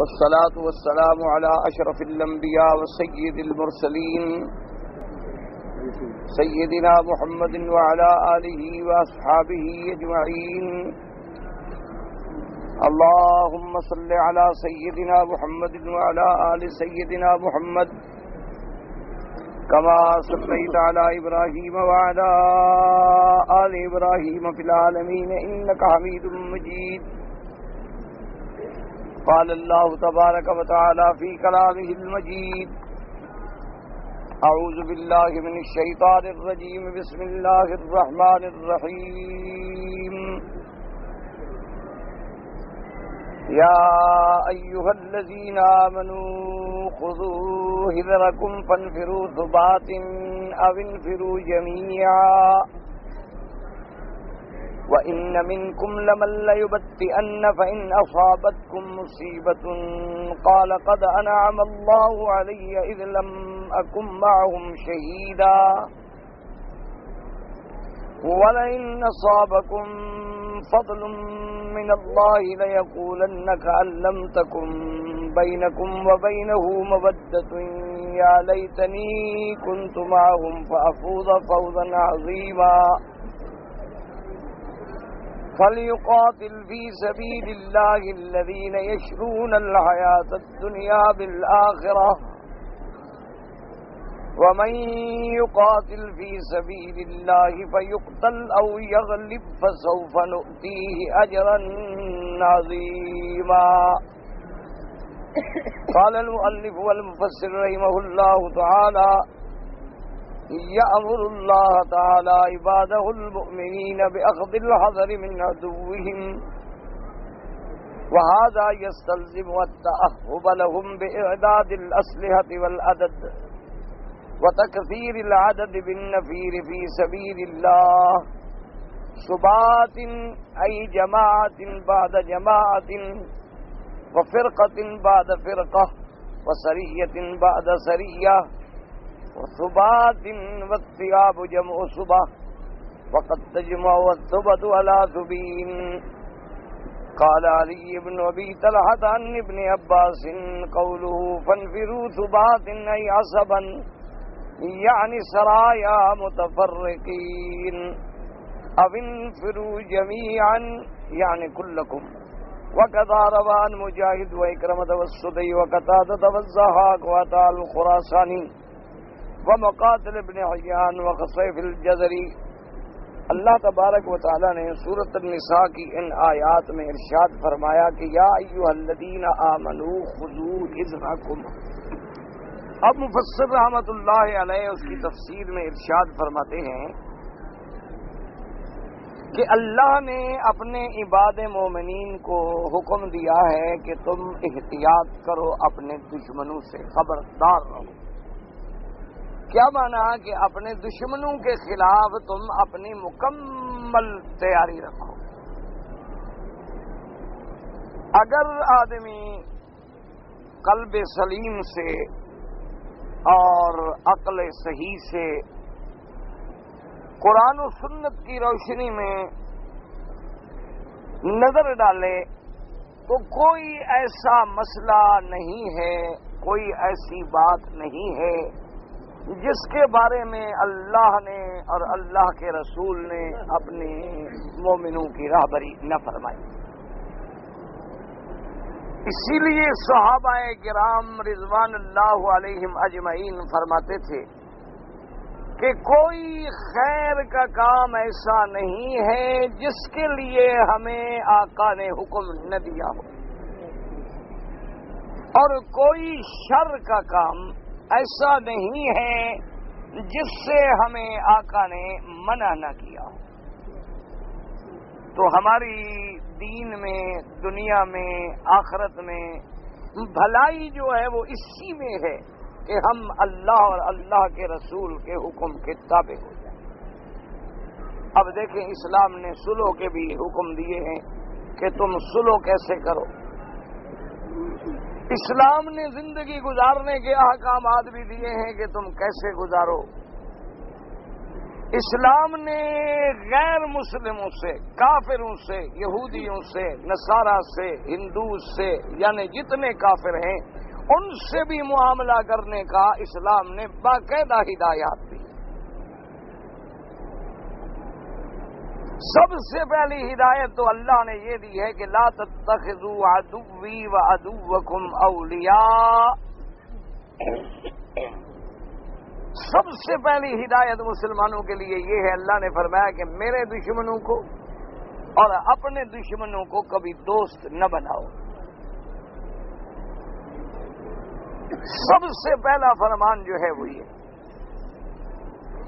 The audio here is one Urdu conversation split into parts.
والصلاة والسلام على أشرف الأنبياء وسيد المرسلين. سيدنا محمد وعلى آله وأصحابه أجمعين. اللهم صل على سيدنا محمد وعلى آل سيدنا محمد. كما صليت على إبراهيم وعلى آل إبراهيم في العالمين إنك حميد مجيد. قال الله تبارك وتعالى في كلامه المجيد أعوذ بالله من الشيطان الرجيم، بسم الله الرحمن الرحيم. يا أيها الذين آمنوا خذوا هذركم فانفروا ثبات أو انفروا جميعا. وإن منكم لمن ليبتئن فإن أصابتكم مصيبة قال قد أنعم الله علي إذ لم أكن معهم شهيدا ولئن أصابكم فضل من الله ليقولن كأن لم تكن بينكم وبينه مبدة يا ليتني كنت معهم فأفوض فوضا عظيما فليقاتل في سبيل الله الذين يشرون الحياة الدنيا بالآخرة. ومن يقاتل في سبيل الله فيقتل أو يغلب فسوف نؤتيه أجرا عظيما. قال المؤلف والمفسر رحمه الله تعالى يأمر الله تعالى عباده المؤمنين بأخذ الحذر من عدوهم. وهذا يستلزم التأهب لهم بإعداد الأسلحة والعدد وتكثير العدد بالنفير في سبيل الله. سبات أي جماعة بعد جماعة وفرقة بعد فرقة وسرية بعد سرية. وثبات والثياب جمع صبح وقد تجمع والثبت على ثبين. قال علي بن أبي طلحة عن ابن عباس قوله فانفروا ثبات أي عصبا يعني سرايا متفرقين. أو انفروا جميعا يعني كلكم. وكذا روان مجاهد وإكرمة والسدي وقتادة والزهاق وأتال الخراساني. ومقاتل ابن حیان وقصیف الجزری اللہ تبارک و تعالی نے سورت النساء کی ان آیات میں ارشاد فرمایا کہ یا ایوہ الذین آمنوا خذو اذنکم اب مفسر رحمت اللہ علیہ اس کی تفسیر میں ارشاد فرماتے ہیں کہ اللہ نے اپنے عباد مومنین کو حکم دیا ہے کہ تم احتیاط کرو اپنے دشمنوں سے، خبردار رہو۔ کیا مانا کہ اپنے دشمنوں کے خلاف تم اپنی مکمل تیاری رکھو۔ اگر آدمی قلب سلیم سے اور عقل صحیح سے قرآن و سنت کی روشنی میں نظر ڈالے تو کوئی ایسا مسئلہ نہیں ہے، کوئی ایسی بات نہیں ہے جس کے بارے میں اللہ نے اور اللہ کے رسول نے اپنے مومنوں کی راہبری نہ فرمائی۔ اسی لیے صحابہ کرام رضوان اللہ علیہم اجمعین فرماتے تھے کہ کوئی خیر کا کام ایسا نہیں ہے جس کے لیے ہمیں آقا نے حکم نہ دیا ہو۔ اور کوئی شر کا کام ایسا نہیں ہے جس سے ہمیں آقا نے منع نہ کیا تو ہماری دین میں، دنیا میں، آخرت میں بھلائی جو ہے وہ اسی میں ہے کہ ہم اللہ اور اللہ کے رسول کے حکم کے تابع ہو جائیں۔ اب دیکھیں اسلام نے سلو کے بھی حکم دیے ہیں کہ تم سلو کیسے کرو؟ اسلام نے زندگی گزارنے کے احکامات بھی دیے ہیں کہ تم کیسے گزارو۔ اسلام نے غیر مسلموں سے، کافروں سے، یہودیوں سے، نصارہ سے ہندو سے یعنی جتنے کافر ہیں، ان سے بھی معاملہ کرنے کا اسلام نے باقاعدہ ہدایات دی۔ سب سے پہلی ہدایت تو اللہ نے یہ دی ہے کہ لا تتخذوا عدوی و ادوکم اولیاء۔ سب سے پہلی ہدایت مسلمانوں کے لیے یہ ہے، اللہ نے فرمایا کہ میرے دشمنوں کو اور اپنے دشمنوں کو کبھی دوست نہ بناؤ۔ سب سے پہلا فرمان جو ہے وہ یہ۔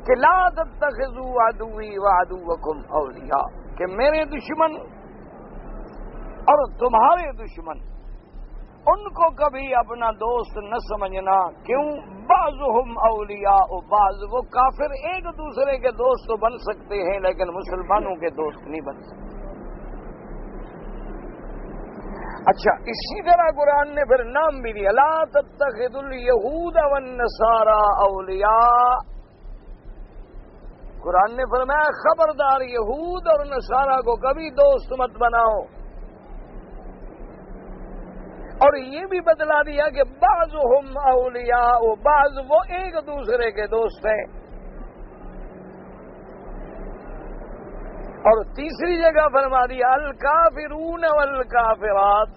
کہ لا تتخذوا عدوی و عدوکم اولیاء، کہ میرے دشمن اور تمہارے دشمن، ان کو کبھی اپنا دوست نہ سمجھنا، کیوں؟ بعض ہم اولیاء و بعض وہ کافر ایک دوسرے کے دوست تو بن سکتے ہیں، لیکن مسلمانوں کے دوست نہیں بن سکتے۔ اچھا اسی طرح قرآن نے پھر نام بھی دیا، لا تتخذ الیہود والنصارى اولیاء قرآن نے فرمایا، خبردار یہود اور نصارہ کو کبھی دوست مت بناؤ۔ اور یہ بھی بدلا دیا کہ بعض ہم اولیاء و بعض وہ ایک دوسرے کے دوست ہیں۔ اور تیسری جگہ فرما دیا الکافرون والکافرات،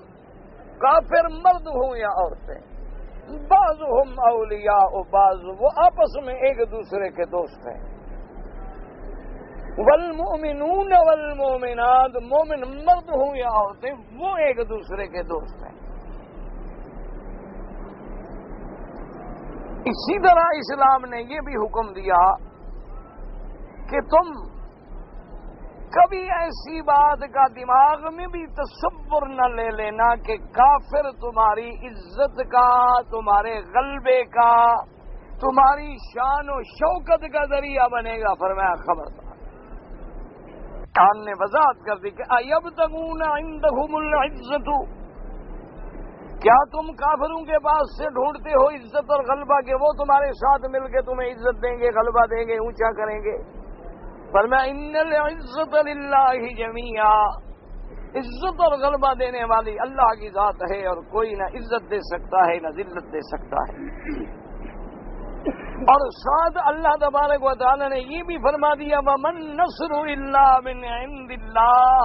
کافر مرد ہوں یا عورتیں۔ بعض ہم اولیاء و بعض وہ آپس میں ایک دوسرے کے دوست ہیں۔ والمؤمنون والمؤمنات، مومن مرد ہوں یا عورتیں، وہ ایک دوسرے کے دوست ہیں۔ اسی طرح اسلام نے یہ بھی حکم دیا کہ تم کبھی ایسی بات کا دماغ میں بھی تصور نہ لے لینا کہ کافر تمہاری عزت کا، تمہارے غلبے کا، تمہاری شان و شوکت کا ذریعہ بنے گا۔ فرمایا خبردار خان نے وضاحت کر دی کہ اب تگون عندهم العزت۔ کیا تم کافروں کے پاس سے ڈھونڈتے ہو عزت اور غلبہ کہ وہ تمہارے ساتھ مل کے تمہیں عزت دیں گے، غلبہ دیں گے، اونچا کریں گے؟ پر میں ان عزت اللہ جمیا عزت اور غلبہ دینے والی اللہ کی ذات ہے اور کوئی نہ عزت دے سکتا ہے، نہ ذلت دے سکتا ہے۔ اور ساتھ اللہ تبارک و تعالی نے یہ بھی فرما دیا من نصر اللہ من عند اللہ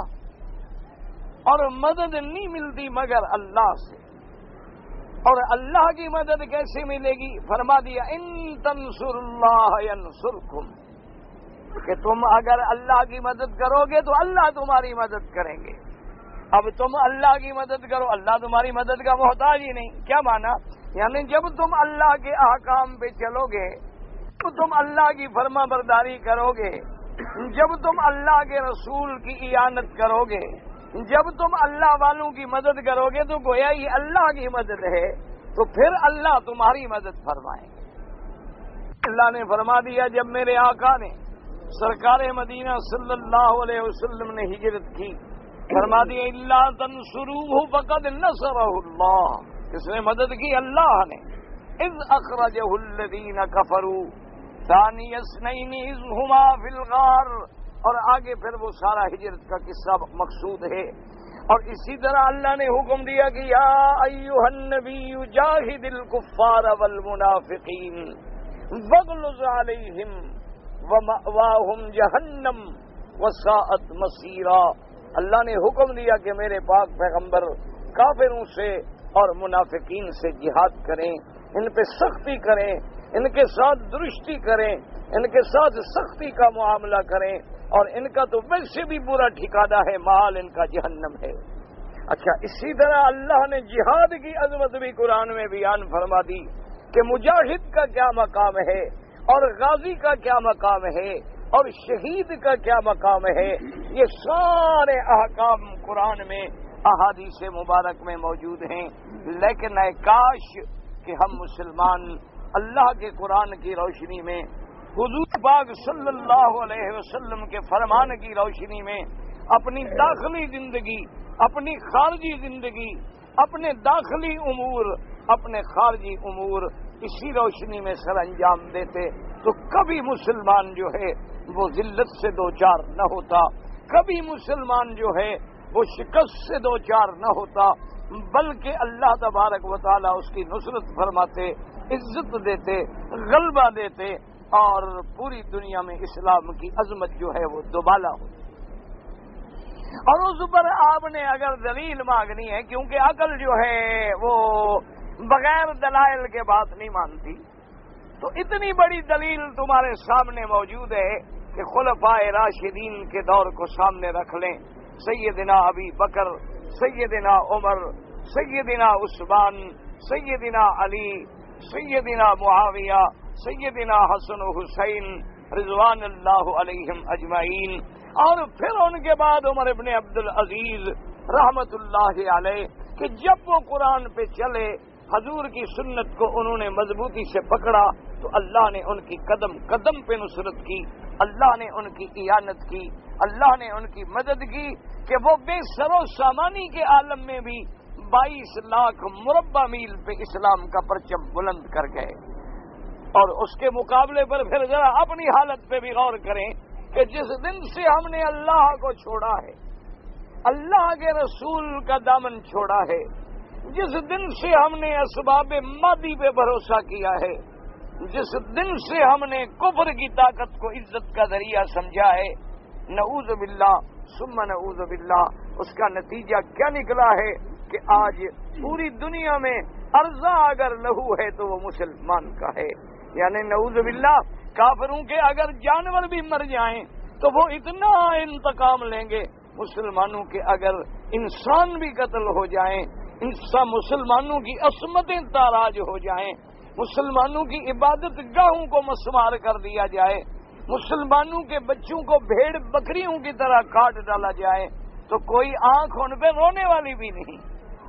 اور مدد نہیں ملتی مگر اللہ سے۔ اور اللہ کی مدد کیسے ملے گی؟ فرما دیا ان تنسر اللہ کہ تم اگر اللہ کی مدد کرو گے تو اللہ تمہاری مدد کریں گے۔ اب تم اللہ کی مدد کرو، اللہ تمہاری مدد کا محتاج ہی نہیں۔ کیا مانا؟ یعنی جب تم اللہ کے احکام پہ چلو گے تو تم اللہ کی فرما برداری کرو گے، جب تم اللہ کے رسول کی ایانت کرو گے، جب تم اللہ والوں کی مدد کرو گے تو گویا یہ اللہ کی مدد ہے، تو پھر اللہ تمہاری مدد فرمائے اللہ نے فرما دیا، جب میرے آقا نے سرکار مدینہ صلی اللہ علیہ وسلم نے ہجرت کی، فرما دیا اللہ تنسرو فقد نصر اللہ۔ اس نے مدد کی اللہ نے۔ از اخراج الدین کفرو ثانی اذ ہما فی الغار۔ اور آگے پھر وہ سارا ہجرت کا قصہ مقصود ہے۔ اور اسی طرح اللہ نے حکم دیا کہ یا ایوہ النبی جاہد الکفار والمنافقین، بغلظ علیہم ومأواہم جہنم وساعت مسیرہ اللہ نے حکم دیا کہ میرے پاک پیغمبر کافروں سے اور منافقین سے جہاد کریں، ان پہ سختی کریں، ان کے ساتھ درستی کریں، ان کے ساتھ سختی کا معاملہ کریں، اور ان کا تو ویسے بھی برا ٹھکانا ہے، مال ان کا جہنم ہے۔ اچھا اسی طرح اللہ نے جہاد کی عظمت بھی قرآن میں بیان فرما دی کہ مجاہد کا کیا مقام ہے، اور غازی کا کیا مقام ہے، اور شہید کا کیا مقام ہے۔ یہ سارے احکام قرآن میں احادیث مبارک میں موجود ہیں، لیکن اے کاش کہ ہم مسلمان اللہ کے قرآن کی روشنی میں، حضور پاک صلی اللہ علیہ وسلم کے فرمان کی روشنی میں اپنی داخلی زندگی، اپنی خارجی زندگی، اپنے داخلی امور، اپنے خارجی امور اسی روشنی میں سر انجام دیتے، تو کبھی مسلمان جو ہے وہ ذلت سے دو چار نہ ہوتا، کبھی مسلمان جو ہے وہ شکست سے دو چار نہ ہوتا، بلکہ اللہ تبارک و تعالیٰ اس کی نصرت فرماتے، عزت دیتے، غلبہ دیتے اور پوری دنیا میں اسلام کی عظمت جو ہے وہ دوبالا ہوتی اور اس پر آپ نے اگر دلیل مانگنی ہے، کیونکہ عقل جو ہے وہ بغیر دلائل کے بات نہیں مانتی، تو اتنی بڑی دلیل تمہارے سامنے موجود ہے کہ خلفاء راشدین کے دور کو سامنے رکھ لیں۔ سیدنا ابی بکر، سیدنا عمر، سیدنا عثمان، سیدنا علی، سیدنا معاویہ، سیدنا حسن حسین رضوان اللہ علیہم اجمعین۔ اور پھر ان کے بعد عمر ابن عبد العزیز رحمت اللہ علیہ کہ جب وہ قرآن پہ چلے، حضور کی سنت کو انہوں نے مضبوطی سے پکڑا، تو اللہ نے ان کی قدم قدم پہ نصرت کی، اللہ نے ان کی قیانت کی، اللہ نے ان کی مدد کی۔ کہ وہ بے سر و سامانی کے عالم میں بھی بائیس لاکھ مربع میل پہ اسلام کا پرچم بلند کر گئے۔ اور اس کے مقابلے پر پھر ذرا اپنی حالت پہ بھی غور کریں کہ جس دن سے ہم نے اللہ کو چھوڑا ہے، اللہ کے رسول کا دامن چھوڑا ہے، جس دن سے ہم نے اسباب مادی پہ بھروسہ کیا ہے، جس دن سے ہم نے کفر کی طاقت کو عزت کا ذریعہ سمجھا ہے، نعوذ باللہ سم نعوذ باللہ۔ اس کا نتیجہ کیا نکلا ہے کہ آج پوری دنیا میں ارزا اگر لہو ہے تو وہ مسلمان کا ہے۔ یعنی نعوذ باللہ، کافروں کے اگر جانور بھی مر جائیں تو وہ اتنا انتقام لیں گے۔ مسلمانوں کے اگر انسان بھی قتل ہو جائیں انسان مسلمانوں کی عصمتیں تاراج ہو جائیں، مسلمانوں کی عبادت گاہوں کو مسمار کر دیا جائے۔ مسلمانوں کے بچوں کو بھیڑ بکریوں کی طرح کاٹ ڈالا جائے تو کوئی آنکھ ان پہ رونے والی بھی نہیں،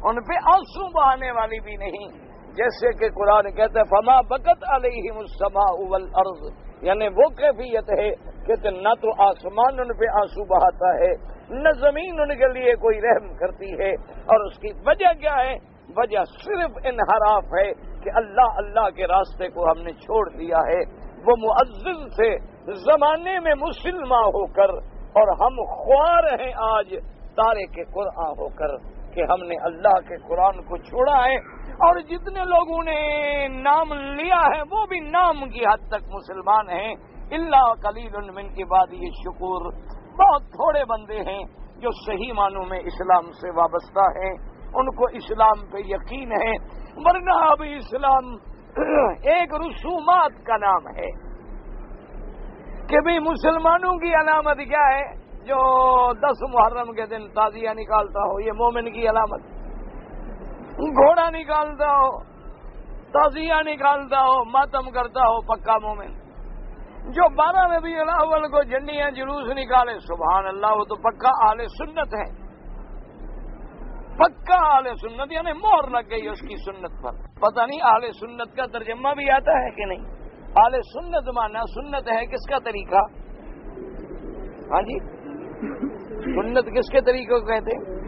ان پہ آنسو بہانے والی بھی نہیں۔ جیسے کہ قرآن کہتے ہیں فما بکت علیہ مسما اول عرض یعنی وہ کیفیت ہے کہ نہ تو آسمان ان پہ آنسو بہاتا ہے، نہ زمین ان کے لیے کوئی رحم کرتی ہے۔ اور اس کی وجہ کیا ہے؟ وجہ صرف انحراف ہے کہ اللہ اللہ کے راستے کو ہم نے چھوڑ دیا ہے۔ وہ معزز سے زمانے میں مسلمان ہو کر، اور ہم خوار ہیں آج تارے کے قرآن ہو کر کہ ہم نے اللہ کے قرآن کو چھوڑا ہے، اور جتنے لوگوں نے نام لیا ہے، وہ بھی نام کی حد تک مسلمان ہیں۔ اللہ کلیل من کی بعد یہ شکور بہت تھوڑے بندے ہیں جو صحیح معنوں میں اسلام سے وابستہ ہیں۔ ان کو اسلام پہ یقین ہے، ورنہ اب اسلام ایک رسومات کا نام ہے کہ بھی مسلمانوں کی علامت کیا ہے؟ جو دس محرم کے دن تازیہ نکالتا ہو، یہ مومن کی علامت۔ گھوڑا نکالتا ہو، تازیہ نکالتا ہو، ماتم کرتا ہو، پکا مومن۔ جو بارہ نبی الاول کو جھنڈیاں جلوس نکالے، سبحان اللہ، وہ تو پکا آل سنت ہے پکا آل سنت یعنی مور لگ گئی اس کی سنت پر۔ پتہ نہیں آل سنت کا ترجمہ بھی آتا ہے کہ نہیں؟ آل سنت مانا سنت ہے کس کا طریقہ؟ ہاں جی؟ سنت کس کے طریقے کو کہتے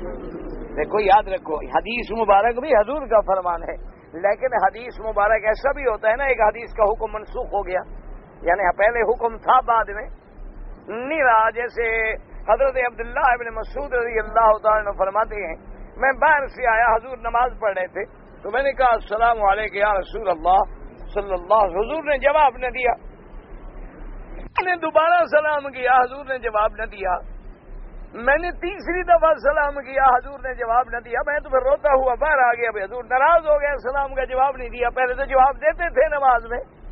دیکھو، یاد رکھو، حدیث مبارک بھی حضور کا فرمان ہے۔ لیکن حدیث مبارک ایسا بھی ہوتا ہے نا، ایک حدیث کا حکم منسوخ ہو گیا۔ یعنی پہلے حکم تھا، بعد میں۔ نہیں رہا، جیسے حضرت عبداللہ ابن مسعود رضی اللہ تعالیٰ فرماتے ہیں میں باہر سے آیا، حضور نماز پڑھ رہے تھے، تو میں نے کہا، السلام علیکم یا رسول اللہ، صلی اللہ حضور نے جواب نہ دیا۔ میں نے دوبارہ سلام کیا، حضور نے جواب نہ دیا۔ میں نے تیسری دفعہ سلام کیا، حضور نے جواب نہ دیا۔ میں تو پھر روتا ہوا، باہر آ گیا حضور ناراض ہو گیا، سلام کا جواب نہیں دیا۔ پہلے تو جواب دیتے تھے نماز میں۔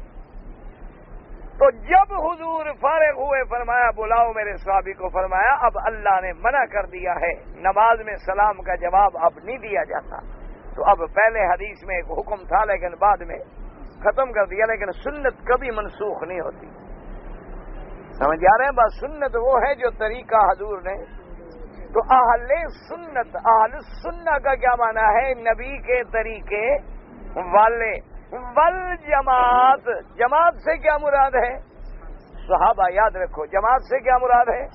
تو جب حضور فارغ ہوئے، فرمایا، بلاؤ میرے صحابی کو، فرمایا، اب اللہ نے منع کر دیا ہے، نماز میں سلام کا جواب اب نہیں دیا جاتا۔ تو اب پہلے حدیث میں ایک حکم تھا، لیکن بعد میں ختم کر دیا، لیکن سنت کبھی منسوخ نہیں ہوتی۔ سمجھ آ رہے ہیں؟ بس سنت وہ ہے جو طریقہ حضور نے۔ تو اہل سنت، اہل سننا کا کیا مانا ہے؟ نبی کے طریقے والے۔ ول جماعت جماعت سے کیا مراد ہے؟ صحابہ، یاد رکھو، جماعت سے کیا مراد ہے؟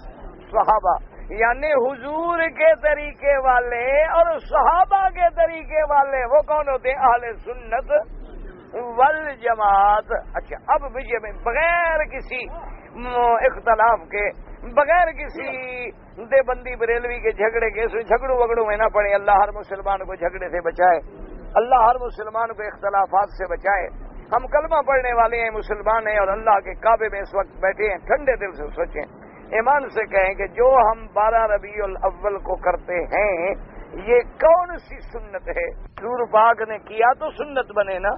صحابہ یعنی حضور کے طریقے والے اور صحابہ کے طریقے والے، وہ کون ہوتے؟ ہیں اہل سنت۔ ول جماعت اچھا اب مجھے میں بغیر کسی اختلاف کے، بغیر کسی دے بندی بریلوی کے جھگڑے کے جھگڑوں وگڑوں میں نہ پڑے اللہ ہر مسلمان کو جھگڑے سے بچائے۔ اللہ ہر مسلمان کو اختلافات سے بچائے۔ ہم کلمہ پڑھنے والے ہیں، مسلمان ہیں اور اللہ کے کعبے میں اس وقت بیٹھے ہیں، ٹھنڈے دل سے سوچیں۔ ایمان سے کہیں کہ جو ہم بارہ ربیع الاول کو کرتے ہیں، یہ کون سی سنت ہے؟ سور باغ نے کیا تو سنت بنے نا۔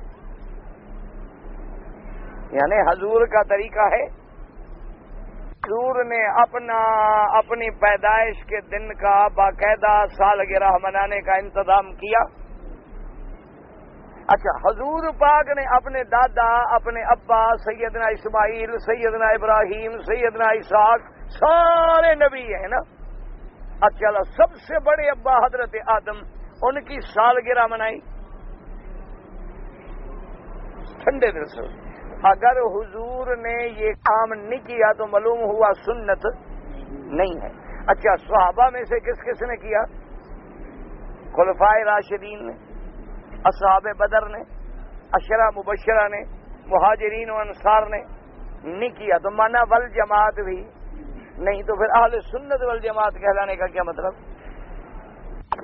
یعنی حضور کا طریقہ ہے۔ سور نے اپنا، اپنی پیدائش کے دن کا باقاعدہ سالگرہ منانے کا انتظام کیا۔ اچھا حضور پاک نے اپنے دادا، اپنے ابا، سیدنا اسماعیل، سیدنا ابراہیم، سیدنا اسحاق، سارے نبی ہیں نا؟ اچھا سب سے بڑے ابا حضرت آدم، ان کی سالگرہ منائی؟ ٹھنڈے دل سے۔ اگر حضور نے یہ کام نہیں کیا تو معلوم ہوا سنت نہیں ہے۔ اچھا صحابہ میں سے کس کس نے کیا؟ خلفائے راشدین نے۔ اصحاب بدر نے، اشرا مبشرہ نے، مہاجرین و انصار نے نہیں کیا۔ تو مانا ول جماعت بھی، نہیں تو پھر اہل سنت ول جماعت کہلانے کا کیا مطلب؟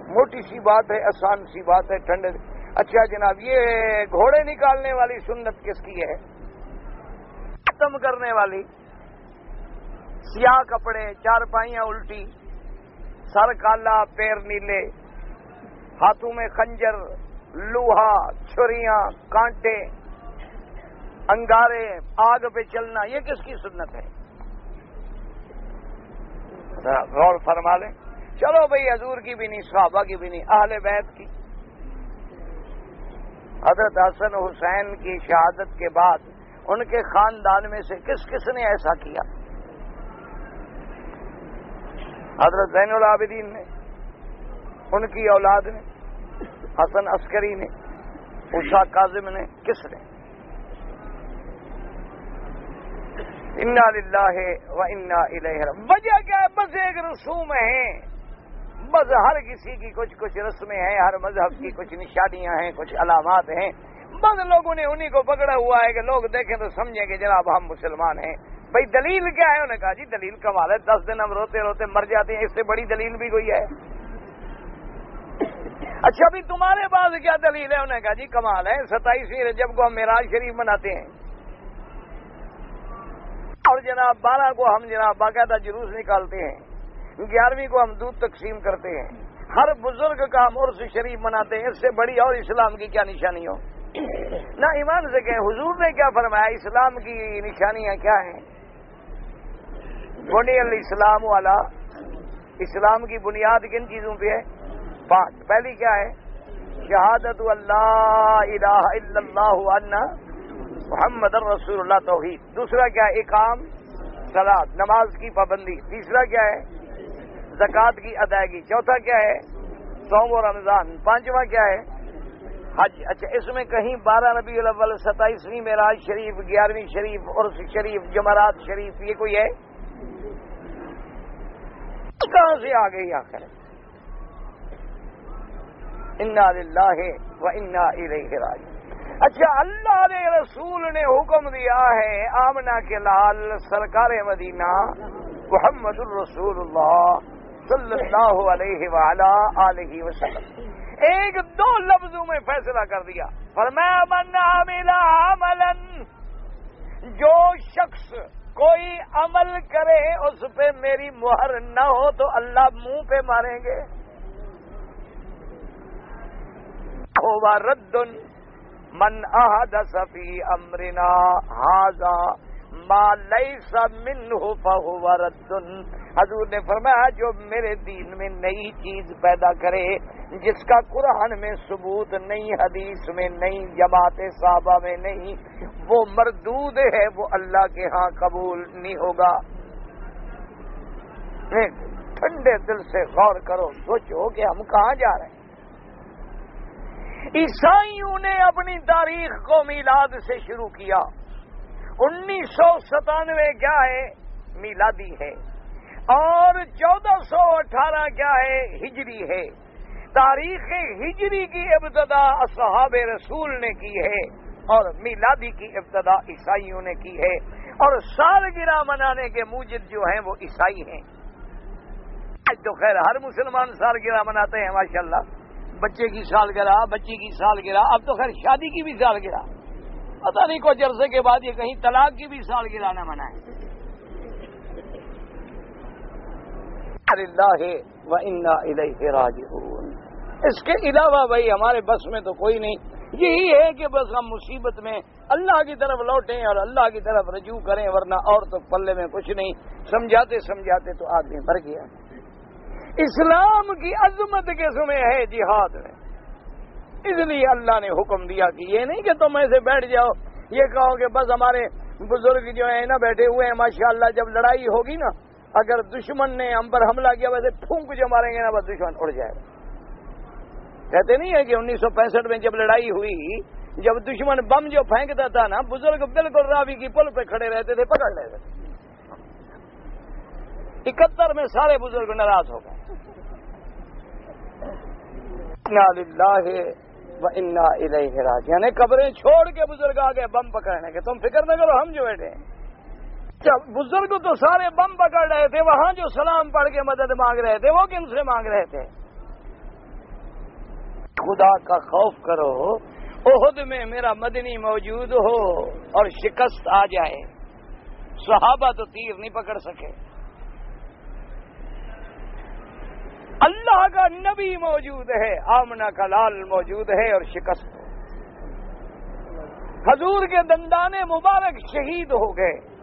موٹی سی بات ہے، آسان سی بات ہے ٹھنڈے اچھا جناب، یہ گھوڑے نکالنے والی سنت کس کی ہے؟ ختم کرنے والی۔ سیاہ کپڑے، چار پائیاں الٹی، سر کالا، پیر نیلے، ہاتھوں میں خنجر لوہا، چھریاں، کانٹے، انگارے، آگ پہ چلنا، یہ کس کی سنت ہے؟ غور فرما لیں۔ چلو بھائی حضور کی بھی نہیں، صحابہ کی بھی نہیں، اہل بیت کی۔ حضرت حسن حسین کی شہادت کے بعد ان کے خاندان میں سے کس کس نے ایسا کیا؟ حضرت زین العابدین نے، ان کی اولاد نے۔ حسن عسکری نے اشا کاظم نے، کس نے؟ انا للہ و انا الیہ وجہ کیا ہے؟ بس ایک رسوم ہے۔ بس ہر کسی کی کچھ کچھ رسمیں ہیں، ہر مذہب کی کچھ نشانیاں ہیں، کچھ علامات ہیں۔ بس لوگوں نے انہی کو پکڑا ہوا ہے کہ لوگ دیکھیں تو سمجھیں کہ جناب ہم مسلمان ہیں۔ بھائی دلیل کیا ہے؟ انہوں نے کہا جی دلیل کمال ہے۔ دس دن ہم روتے روتے مر جاتے ہیں، اس سے بڑی دلیل بھی کوئی ہے؟ اچھا ابھی تمہارے پاس کیا دلیل ہے؟ انہوں نے کہا جی کمال ہے ستائیسویں رجب کو ہم میراج شریف مناتے ہیں۔ اور جناب بارہ کو ہم جناب باقاعدہ جلوس نکالتے ہیں۔ گیارہویں کو ہم دودھ تقسیم کرتے ہیں۔ ہر بزرگ کا ہم عرص شریف مناتے ہیں۔ اس سے بڑی اور اسلام کی کیا نشانی ہو نہ ایمان سے کہ حضور نے کیا فرمایا، اسلام کی نشانیاں کیا ہیں؟ بنی الاسلام والا، اسلام کی بنیاد کن چیزوں پہ ہے؟ پانچ پہلی کیا ہے؟ شہادت اللہ الہ الا اللہ عنہ محمد رسول اللہ توحید۔ دوسرا کیا ہے؟ اقام سلاد نماز کی پابندی۔ تیسرا کیا ہے؟ زکوٰۃ کی ادائیگی۔ چوتھا کیا ہے؟ سوم و رمضان۔ پانچواں کیا ہے؟ حج۔ اچھا اس میں کہیں بارہ نبی الاول، ستائیسویں معراج شریف، گیارہویں شریف، عرس شریف، جمعرات شریف، یہ کوئی ہے؟ کہاں سے آ گئی آخر؟ انا للہ و انا الیہ راجعون۔ اچھا اللہ نے رسول نے حکم دیا ہے آمنا کے لال سرکار مدینہ محمد الرسول اللہ صلی اللہ علیہ وعلا علیہ وسلم۔ ایک دو لفظوں میں فیصلہ کر دیا۔ فرمایا، من عمل عملا، جو شخص کوئی عمل کرے، اس پہ میری مہر نہ ہو تو اللہ منہ پہ ماریں گے۔ رد من احدث فی امرنا هذا ما ليس منه فهو رد حضور نے فرمایا جو میرے دین میں نئی چیز پیدا کرے، جس کا قرآن میں ثبوت نہیں، حدیث میں نہیں جماعت صحابہ میں نہیں، وہ مردود ہے، وہ اللہ کے ہاں قبول نہیں ہوگا۔ ٹھنڈے دل سے غور کرو، سوچو کہ ہم کہاں جا رہے ہیں؟ عیسائیوں نے اپنی تاریخ کو میلاد سے شروع کیا۔ انیس سو ستانوے کیا ہے؟ میلادی ہے۔ اور چودہ سو اٹھارہ کیا ہے؟ ہجری ہے۔ تاریخ ہجری کی ابتدا اصحاب رسول نے کی ہے اور میلادی کی ابتدا عیسائیوں نے کی ہے۔ اور سالگرہ منانے کے موجد جو ہیں وہ عیسائی ہیں۔ آج تو خیر، ہر مسلمان سالگرہ مناتے ہیں، ماشاءاللہ۔ بچے کی سالگرہ، بچی کی سالگرہ، اب تو خیر شادی کی بھی سالگرہ۔ پتا نہیں کچھ عرصے کے بعد یہ کہیں طلاق کی بھی سالگرہ نہ منائے اللہ و انا راجعون۔ اس کے علاوہ بھائی ہمارے بس میں تو کوئی نہیں۔ یہی ہے کہ بس ہم مصیبت میں اللہ کی طرف لوٹیں اور اللہ کی طرف رجوع کریں، ورنہ اور تو پلے میں کچھ نہیں۔ سمجھاتے سمجھاتے تو آدمی بھر گیا۔ اسلام کی عظمت کے سمے ہے جہاد میں۔ اس لیے اللہ نے حکم دیا کہ یہ نہیں کہ تم ایسے بیٹھ جاؤ، یہ کہو کہ بس ہمارے بزرگ جو ہیں نا بیٹھے ہوئے ہیں ماشاء اللہ جب لڑائی ہوگی نا، اگر دشمن نے ہم پر حملہ کیا، ویسے پھونک جو ماریں گے نا، بس دشمن اڑ جائے۔ گا کہتے نہیں ہے کہ انیس سو پینسٹھ میں جب لڑائی ہوئی، جب دشمن بم جو پھینکتا تھا نا، بزرگ بالکل راوی کی پل پہ کھڑے رہتے تھے، پکڑ لیتے تھے۔ اکہتر میں سارے بزرگ ناراض ہو گئے۔ یعنی قبریں چھوڑ کے بزرگ آ گئے، بم پکڑنے کے تم فکر نہ کرو، ہم جو بیٹھے بزرگ تو سارے بم پکڑ رہے تھے، وہاں جو سلام پڑھ کے مدد مانگ رہے تھے، وہ کن سے مانگ رہے تھے؟ خدا کا خوف کرو عہد میں میرا مدنی موجود ہو اور شکست آ جائے۔ صحابہ تو تیر نہیں پکڑ سکے۔ اللہ کا نبی موجود ہے آمنا کا لال موجود ہے اور شکست حضور کے دندانے مبارک شہید ہو گئے۔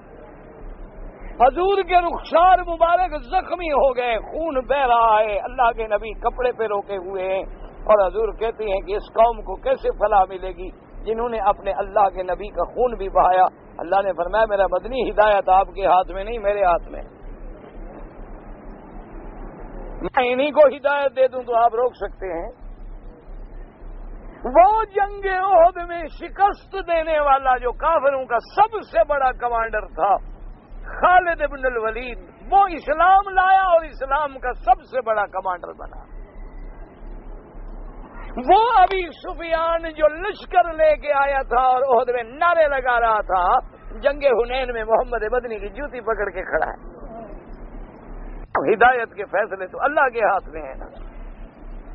حضور کے رخسار مبارک زخمی ہو گئے۔ خون بہ رہا ہے۔ اللہ کے نبی کپڑے پہ روکے ہوئے ہیں۔ اور حضور کہتے ہیں کہ اس قوم کو کیسے فلاح ملے گی؟ جنہوں نے اپنے اللہ کے نبی کا خون بھی بہایا۔ اللہ نے فرمایا، میرا مدنی ہدایت آپ کے ہاتھ میں نہیں، میرے ہاتھ میں۔ میں انہیں کو ہدایت دے دوں تو آپ روک سکتے ہیں۔ وہ جنگ عہد میں شکست دینے والا جو کافروں کا سب سے بڑا کمانڈر تھا، خالد بن الولید، وہ اسلام لایا اور اسلام کا سب سے بڑا کمانڈر بنا۔ وہ ابھی سفیان جو لشکر لے کے آیا تھا اور عہد میں نعرے لگا رہا تھا، جنگ ہنین میں محمد بدنی کی جوتی پکڑ کے کھڑا ہے۔ ہدایت کے فیصلے تو اللہ کے ہاتھ میں ہے نا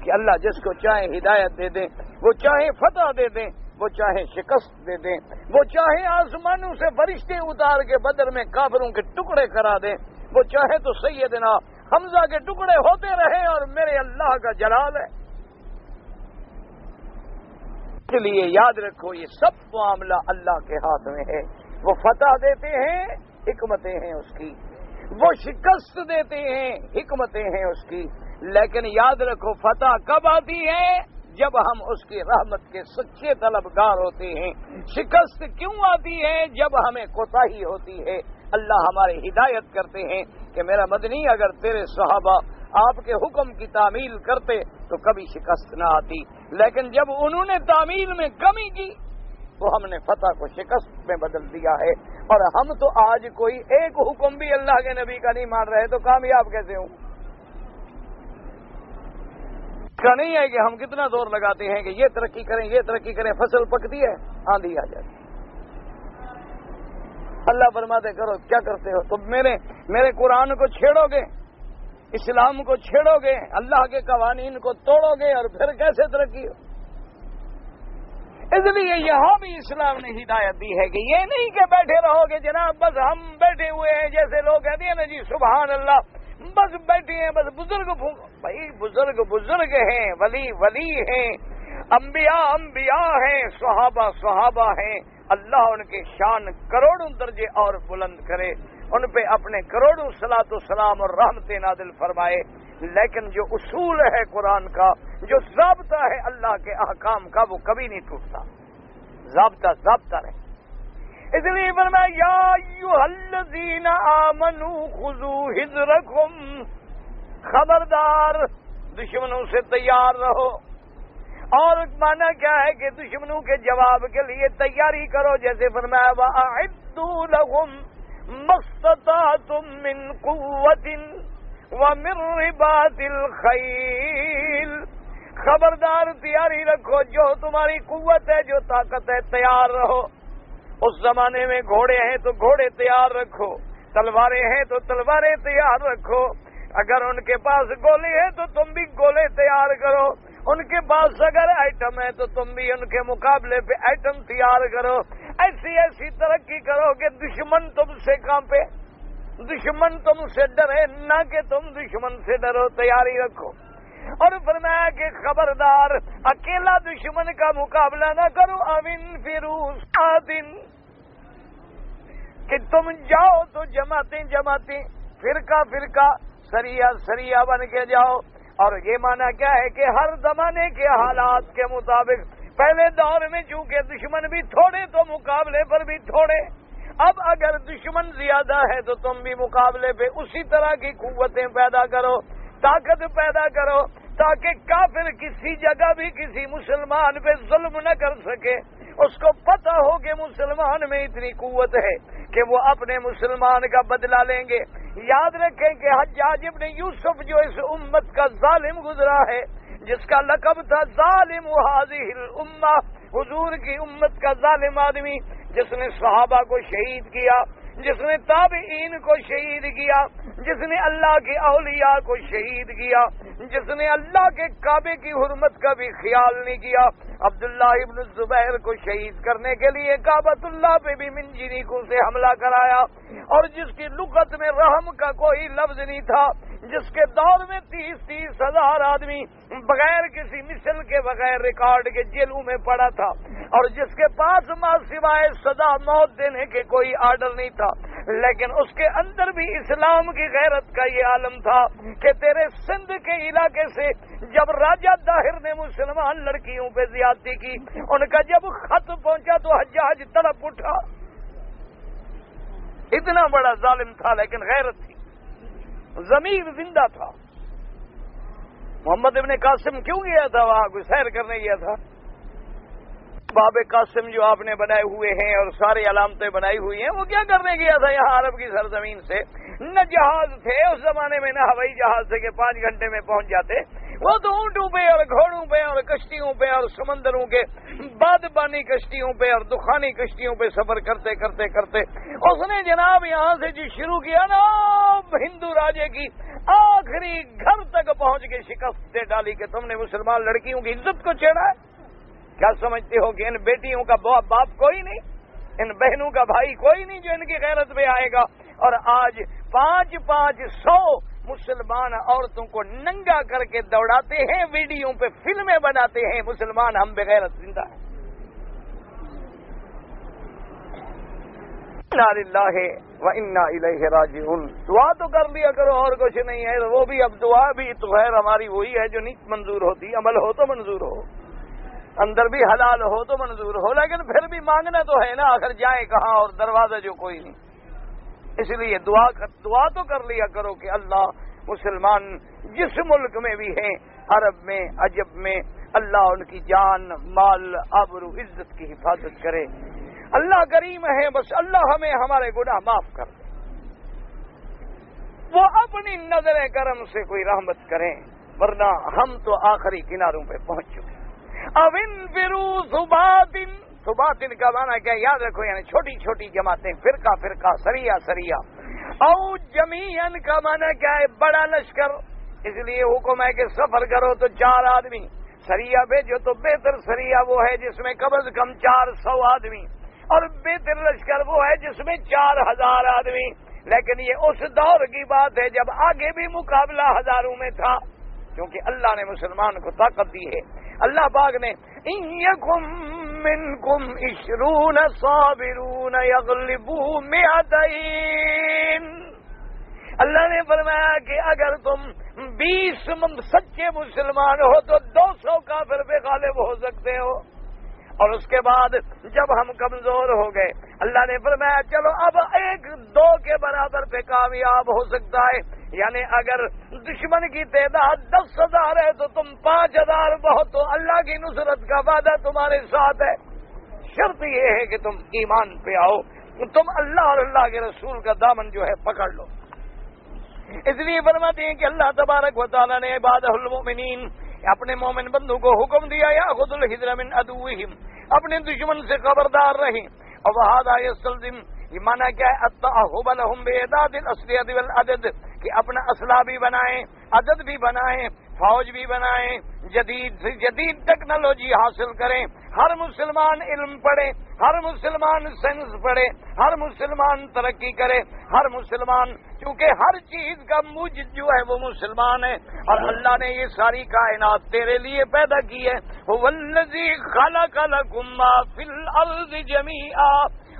کہ اللہ جس کو چاہے ہدایت دے دیں، وہ چاہے فتح دے دیں، وہ چاہے شکست دے دیں، وہ چاہے آسمانوں سے فرشتے اتار کے بدر میں کافروں کے ٹکڑے کرا دیں۔ وہ چاہے تو سیدنا حمزہ کے ٹکڑے ہوتے رہے اور میرے اللہ کا جلال ہے۔ اس لیے یاد رکھو، یہ سب معاملہ اللہ کے ہاتھ میں ہے۔ وہ فتح دیتے ہیں، حکمتیں ہیں اس کی۔ وہ شکست دیتے ہیں، حکمتیں ہیں اس کی۔ لیکن یاد رکھو، فتح کب آتی ہے؟ جب ہم اس کی رحمت کے سچے طلبگار ہوتے ہیں۔ شکست کیوں آتی ہے؟ جب ہمیں کوتا ہی ہوتی ہے۔ اللہ ہمارے ہدایت کرتے ہیں کہ میرا مدنی اگر تیرے صحابہ آپ کے حکم کی تعمیل کرتے تو کبھی شکست نہ آتی۔ لیکن جب انہوں نے تعمیل میں کمی کی تو ہم نے فتح کو شکست میں بدل دیا ہے۔ اور ہم تو آج کوئی ایک حکم بھی اللہ کے نبی کا نہیں مان رہے تو کامیاب کیسے ہوں؟ کا نہیں ہے کہ ہم کتنا زور لگاتے ہیں کہ یہ ترقی کریں، یہ ترقی کریں، فصل پکتی ہے، آندھی آ جاتی۔ اللہ فرماتے کرو، کیا کرتے ہو؟ تو میرے میرے قرآن کو چھیڑو گے، اسلام کو چھیڑو گے، اللہ کے قوانین کو توڑو گے اور پھر کیسے ترقی ہو؟ اس لیے یہاں بھی اسلام نے ہدایت دی ہے کہ یہ نہیں کہ بیٹھے رہو گے، جناب، بس ہم بیٹھے ہوئے ہیں جیسے لوگ کہتے ہیں نا جی سبحان اللہ، بس بیٹھے ہیں، بس بزرگ بھائی، بزرگ بزرگ ہیں، ولی ولی ہیں، انبیاء انبیاء ہیں، صحابہ صحابہ ہیں۔ اللہ ان کے شان کروڑوں درجے اور بلند کرے، ان پہ اپنے کروڑوں سلاط و سلام اور رحمت نادل فرمائے۔ لیکن جو اصول ہے قرآن کا، جو ضابطہ ہے اللہ کے احکام کا، وہ کبھی نہیں ٹوٹتا۔ ضابطہ ضابطہ رہے۔ اس لیے فرمایا، یا آمنو خزو ہزرکم خبردار، دشمنوں سے تیار رہو۔ اور مانا کیا ہے کہ دشمنوں کے جواب کے لیے تیاری کرو، جیسے فرمایا لغم مستطعتم من قوة۔ ومن رباط الخيل خبردار تیاری رکھو، جو تمہاری قوت ہے، جو طاقت ہے، تیار رہو۔ اس زمانے میں گھوڑے ہیں تو گھوڑے تیار رکھو، تلواریں ہیں تو تلواریں تیار رکھو۔ اگر ان کے پاس گولے ہیں تو تم بھی گولے تیار کرو۔ ان کے پاس اگر آئٹم ہے تو تم بھی ان کے مقابلے پہ آئٹم تیار کرو۔ ایسی ایسی ترقی کرو کہ دشمن تم سے کام پہ دشمن تم سے ڈرے نہ کہ تم دشمن سے ڈرو، تیاری رکھو۔ اور فرمایا کہ خبردار، اکیلا دشمن کا مقابلہ نہ کرو۔ امین فیروز آدن۔ کہ تم جاؤ تو جماعتیں جماعتیں، فرقہ فرقہ، سریا سریا بن کے جاؤ۔ اور یہ مانا کیا ہے کہ ہر زمانے کے حالات کے مطابق، پہلے دور میں چونکہ دشمن بھی تھوڑے تو مقابلے پر بھی تھوڑے۔ اب اگر دشمن زیادہ ہے تو تم بھی مقابلے پہ اسی طرح کی قوتیں پیدا کرو، طاقت پیدا کرو، تاکہ کافر کسی جگہ بھی کسی مسلمان پہ ظلم نہ کر سکے۔ اس کو پتہ ہو کہ مسلمان میں اتنی قوت ہے کہ وہ اپنے مسلمان کا بدلہ لیں گے۔ یاد رکھیں کہ حجاج ابن یوسف جو اس امت کا ظالم گزرا ہے، جس کا لقب تھا ظالم حاضر الامہ، حضور کی امت کا ظالم آدمی جس نے صحابہ کو شہید کیا، جس نے تابعین کو شہید کیا، جس نے اللہ کے اولیاء کو شہید کیا، جس نے اللہ کے کعبے کی حرمت کا بھی خیال نہیں کیا۔ عبداللہ ابن زبیر کو شہید کرنے کے لیے کابت اللہ پہ بھی منجینی کو سے حملہ کرایا، اور جس کی لغت میں رحم کا کوئی لفظ نہیں تھا جس کے دور میں تیس تیس ہزار آدمی بغیر کسی مثل کے بغیر ریکارڈ کے جیلوں میں پڑا تھا اور جس کے پاس ماں سوائے سزا موت دینے کے کوئی آرڈر نہیں تھا، لیکن اس کے اندر بھی اسلام کی غیرت کا یہ عالم تھا کہ تیرے سندھ کے علاقے سے جب راجہ داہر نے مسلمان لڑکیوں پہ زیادتی کی، ان کا جب خط پہنچا تو حجاج تڑپ اٹھا۔ اتنا بڑا ظالم تھا، لیکن غیرت تھی۔ ضمیر زندہ تھا۔ محمد ابن قاسم کیوں گیا تھا وہاں؟ کوئی سیر کرنے گیا تھا؟ باب قاسم جو آپ نے بنائے ہوئے ہیں اور ساری علامتیں بنائی ہوئی ہیں، وہ کیا کرنے گیا تھا یہاں عرب کی سرزمین سے؟ نہ جہاز تھے، اس زمانے میں نہ ہوائی جہاز تھے کہ پانچ گھنٹے میں پہنچ جاتے۔ وہ تو اونٹوں پہ اور گھوڑوں پہ اور کشتیوں پہ اور سمندروں کے بادبانی کشتیوں پہ اور دخانی کشتیوں پہ سفر کرتے کرتے کرتے اس نے جناب یہاں سے جو شروع کیا نا، ہندو راجے کی آخری گھر تک پہنچ کے شکست دے ڈالی کہ تم نے مسلمان لڑکیوں کی عزت کو چھیڑا ہے۔ کیا سمجھتے ہو کہ ان بیٹیوں کا باپ کوئی نہیں؟ ان بہنوں کا بھائی کوئی نہیں جو ان کی غیرت میں آئے گا؟ اور آج پانچ پانچ سو مسلمان عورتوں کو ننگا کر کے دوڑاتے ہیں، ویڈیو پہ فلمیں بناتے ہیں۔ مسلمان ہم بغیر زندہ ہیں۔ دعا تو کر لیا کرو، اور کچھ نہیں ہے۔ وہ بھی اب دعا بھی تو خیر ہماری وہی ہے جو نیت منظور ہوتی، عمل ہو تو منظور ہو۔ اندر بھی حلال ہو تو منظور ہو، لیکن پھر بھی مانگنا تو ہے نا، آخر جائے کہاں اور دروازہ جو کوئی نہیں۔ اس لیے دعا دعا تو کر لیا کرو کہ اللہ مسلمان جس ملک میں بھی ہیں، عرب میں، عجب میں، اللہ ان کی جان، مال آبرو عزت کی حفاظت کرے۔ اللہ کریم ہے، بس اللہ ہمیں ہمارے گناہ معاف کر دے۔ وہ اپنی نظر کرم سے کوئی رحمت کریں، ورنہ ہم تو آخری کناروں پہ پہنچ چکے۔ اوین فرو زبادن صبح دن کا مانا کیا یاد رکھو یعنی چھوٹی چھوٹی جماعتیں، فرقہ فرقہ، سریا سریا۔ او جمین کا مانا کیا ہے بڑا لشکر۔ اس لیے حکم ہے کہ سفر کرو تو چار آدمی۔ سریا بھیجو تو بہتر سریا وہ ہے جس میں کم از کم چار سو آدمی۔ اور بہتر لشکر وہ ہے جس میں چار ہزار آدمی۔ لیکن یہ اس دور کی بات ہے جب آگے بھی مقابلہ ہزاروں میں تھا۔ کیونکہ اللہ نے مسلمان کو طاقت دی ہے۔ اللہ باغ نے منکم عشرون صابرون یغلبو مئتین۔ اللہ نے فرمایا کہ اگر تم بیس سچے مسلمان ہو تو دو سو کافر پہ غالب ہو سکتے ہو۔ اور اس کے بعد جب ہم کمزور ہو گئے، اللہ نے فرمایا، چلو اب ایک دو کے برابر پہ کامیاب ہو سکتا ہے۔ یعنی اگر دشمن کی تعداد دس ہزار ہے تو تم پانچ ہزار بہت تو اللہ کی نصرت کا وعدہ تمہارے ساتھ ہے۔ شرط یہ ہے کہ تم ایمان پہ آؤ۔ تم اللہ اور اللہ کے رسول کا دامن جو ہے پکڑ لو۔ اس لیے فرماتے ہیں کہ اللہ تبارک و تعالیٰ نے عباد المؤمنین، اپنے مومن بندوں کو حکم دیا، یا خود الحضر من ادوہم اپنے دشمن سے خبردار رہیں۔ اور وہ یہ مانا کیا ہے؟ عدد کہ اپنا اسلحہ بھی بنائیں، عدد بھی بنائیں، فوج بھی بنائیں، جدید سے جدید ٹیکنالوجی حاصل کریں۔ ہر مسلمان علم پڑھے، ہر مسلمان سائنس پڑھے، ہر مسلمان ترقی کرے، ہر مسلمان، کیونکہ ہر چیز کا مجھ جو ہے وہ مسلمان ہے۔ اور اللہ نے یہ ساری کائنات تیرے لیے پیدا کی ہے۔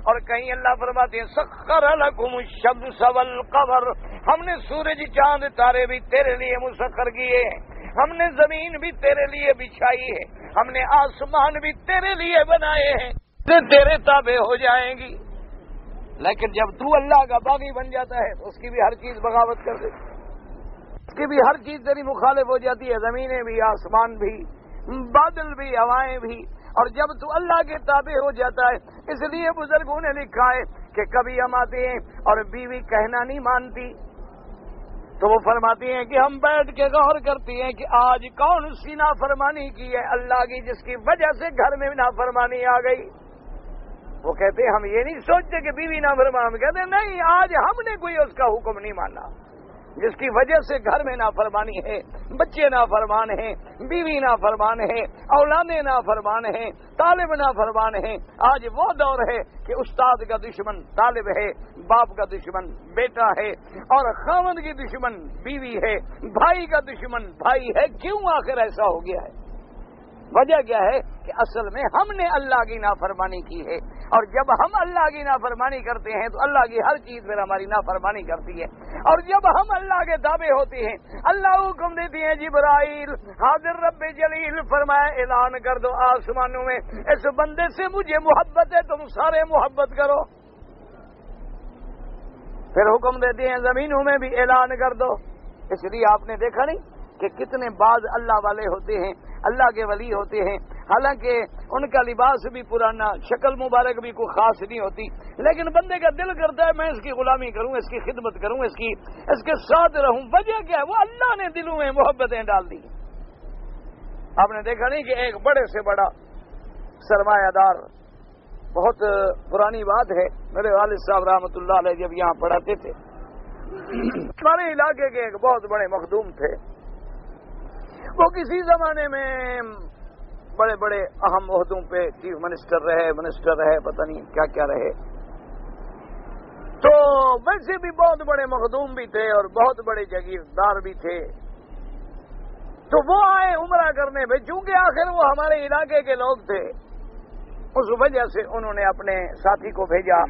اور کہیں اللہ فرماتے ہیں، سخر الحکم الشمس والقمر۔ ہم نے سورج، چاند، تارے بھی تیرے لیے مسخر کیے ہیں۔ ہم نے زمین بھی تیرے لیے بچھائی ہے۔ ہم نے آسمان بھی تیرے لیے بنائے ہیں۔ تیرے تابع ہو جائیں گی۔ لیکن جب تو اللہ کا باغی بن جاتا ہے تو اس کی بھی ہر چیز بغاوت کر دے اس کی بھی ہر چیز تیری مخالف ہو جاتی ہے، زمینیں بھی، آسمان بھی، بادل بھی، ہوائیں بھی۔ اور جب تو اللہ کے تابع ہو جاتا ہے، اس لیے بزرگوں نے لکھا ہے کہ کبھی ہم آتے ہیں اور بیوی کہنا نہیں مانتی۔ تو وہ فرماتی ہیں کہ ہم بیٹھ کے غور کرتی ہیں کہ آج کون سی نافرمانی کی ہے۔ اللہ کی جس کی وجہ سے گھر میں نافرمانی آ گئی۔ وہ کہتے ہیں، ہم یہ نہیں سوچتے کہ بیوی نافرمان، کہتے ہیں، نہیں، آج ہم نے کوئی اس کا حکم نہیں مانا۔ جس کی وجہ سے گھر میں نافرمانی ہے، بچے نافرمان ہیں، بیوی نافرمان ہے اولادیں نافرمان ہیں، طالب نافرمان ہیں۔ آج وہ دور ہے کہ استاد کا دشمن طالب ہے، باپ کا دشمن بیٹا ہے، اور خامد کی دشمن بیوی ہے، بھائی کا دشمن بھائی ہے۔ کیوں آخر ایسا ہو گیا ہے؟ وجہ کیا ہے کہ اصل میں ہم نے اللہ کی نافرمانی کی ہے۔ اور جب ہم اللہ کی نافرمانی کرتے ہیں تو اللہ کی ہر چیز پھر ہماری نافرمانی کرتی ہے۔ اور جب ہم اللہ کے دعوے ہوتے ہیں، اللہ حکم دیتی ہیں، جبرائیل، حاضر رب جلیل، فرمایا، اعلان کر دو آسمانوں میں۔ اس بندے سے مجھے محبت ہے، تم سارے محبت کرو۔ پھر حکم دیتی ہیں، زمینوں میں بھی اعلان کر دو۔ اس لیے آپ نے دیکھا نہیں کہ کتنے بعض اللہ والے ہوتے ہیں، اللہ کے ولی ہوتے ہیں۔ حالانکہ ان کا لباس بھی پرانا، شکل مبارک بھی کوئی خاص نہیں ہوتی۔ لیکن بندے کا دل کرتا ہے، میں اس کی غلامی کروں، اس کی خدمت کروں، اس کی، اس کے ساتھ رہوں۔ وجہ کیا ہے؟ وہ اللہ نے دلوں میں محبتیں ڈال دی۔ آپ نے دیکھا نہیں کہ ایک بڑے سے بڑا سرمایہ دار، بہت پرانی بات ہے۔ میرے والد صاحب رحمۃ اللہ علیہ جب یہاں پڑھاتے تھے، ہمارے علاقے کے ایک بہت بڑے مخدوم تھے۔ وہ کسی زمانے میں بڑے بڑے اہم عہدوں پہ چیف منسٹر رہے منسٹر رہے، پتہ نہیں کیا کیا رہے۔ تو ویسے بھی بہت بڑے مخدوم بھی تھے اور بہت بڑے جگیردار بھی تھے۔ تو وہ آئے عمرہ کرنے پہ، چونکہ آخر وہ ہمارے علاقے کے لوگ تھے۔ اس وجہ سے انہوں نے اپنے ساتھی کو بھیجا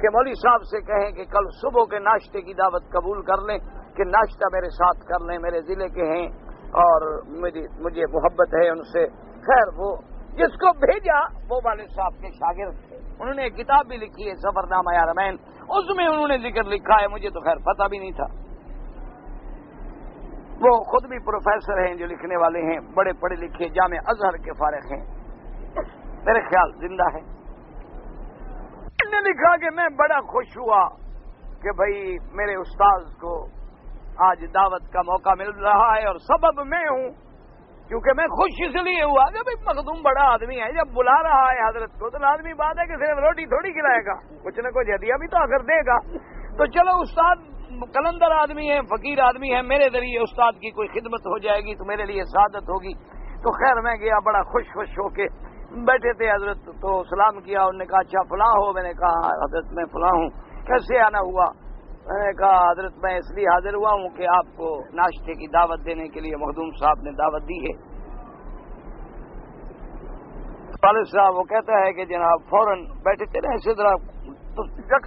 کہ مولوی صاحب سے کہیں کہ کل صبح کے ناشتے کی دعوت قبول کر لیں، کہ ناشتہ میرے ساتھ کر لیں، میرے ضلع کے ہیں اور مجھے محبت ہے ان سے۔ خیر وہ جس کو بھیجا، وہ والد صاحب کے شاگرد تھے۔ انہوں نے ایک کتاب بھی لکھی ہے سفر نامہ یارمین اس میں انہوں نے ذکر لکھا ہے، مجھے تو خیر پتہ بھی نہیں تھا۔ وہ خود بھی پروفیسر ہیں جو لکھنے والے ہیں، بڑے پڑھے لکھے، جامع اظہر کے فارغ ہیں۔ میرے خیال زندہ ہے نے لکھا کہ میں بڑا خوش ہوا کہ بھائی میرے استاذ کو آج دعوت کا موقع مل رہا ہے اور سبب میں ہوں۔ کیونکہ میں خوش اس لیے ہوا کہ بھائی مخدوم بڑا آدمی ہے، جب بلا رہا ہے حضرت کو تو لازمی بات ہے کہ صرف روٹی تھوڑی کھلائے گا، کچھ نہ کچھ ہدیہ بھی تو اگر دے گا۔ تو چلو استاد، کلندر آدمی ہے، فقیر آدمی ہے، میرے ذریعے استاد کی کوئی خدمت ہو جائے گی تو میرے لیے سعادت ہوگی۔ تو خیر میں گیا، بڑا خوش خوش ہو کے بیٹھے تھے حضرت، تو سلام کیا، انہوں نے کہا اچھا فلاں ہو، میں نے کہا، حضرت میں فلاں ہوں، کیسے آنا ہوا؟ میں نے کہا، حضرت میں اس لیے حاضر ہوا ہوں کہ آپ کو ناشتے کی دعوت دینے کے لیے مخدوم صاحب نے دعوت دی ہے۔ والد صاحب وہ کہتا ہے کہ جناب فوراً بیٹھے تھے نا ایسے طرح تو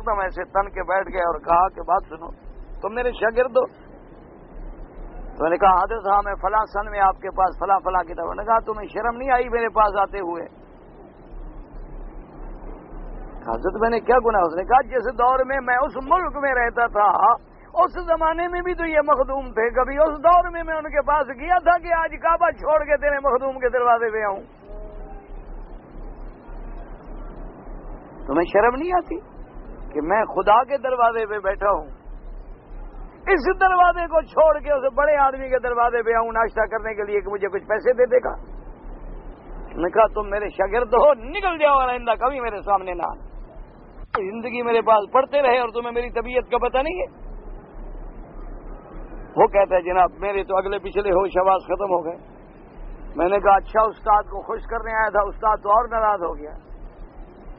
دم ایسے تن کے بیٹھ گئے اور کہا کہ بات سنو، تم میرے شاگرد ہو۔ تو میں نے کہا، حضرت صاحب، میں فلاں سن میں آپ کے پاس فلاں فلاں کی نے کہا، تمہیں شرم نہیں آئی میرے پاس آتے ہوئے؟ حضرت میں نے کیا گنا اس نے کہا، جس دور میں میں اس ملک میں رہتا تھا، اس زمانے میں بھی تو یہ مخدوم تھے۔ کبھی اس دور میں میں ان کے پاس گیا تھا کہ آج کعبہ چھوڑ کے تیرے مخدوم کے دروازے پہ آؤں۔ تمہیں شرم نہیں آتی کہ میں خدا کے دروازے پہ بیٹھا ہوں؟ اس دروازے کو چھوڑ کے اسے بڑے آدمی کے دروازے پہ آؤں، ناشتہ کرنے کے لیے کہ مجھے کچھ پیسے دے دے گا؟ میں کہا، تم میرے شاگرد ہو، نکل جاؤ آئندہ کبھی میرے سامنے نہ زندگی میرے پاس پڑھتے رہے اور تمہیں میری طبیعت کا پتہ نہیں ہے۔ وہ کہتا ہے، جناب، میرے تو اگلے پچھلے ہوش آواز ختم ہو گئے۔ میں نے کہا اچھا استاد کو خوش کرنے آیا تھا، استاد تو اور ناراض ہو گیا۔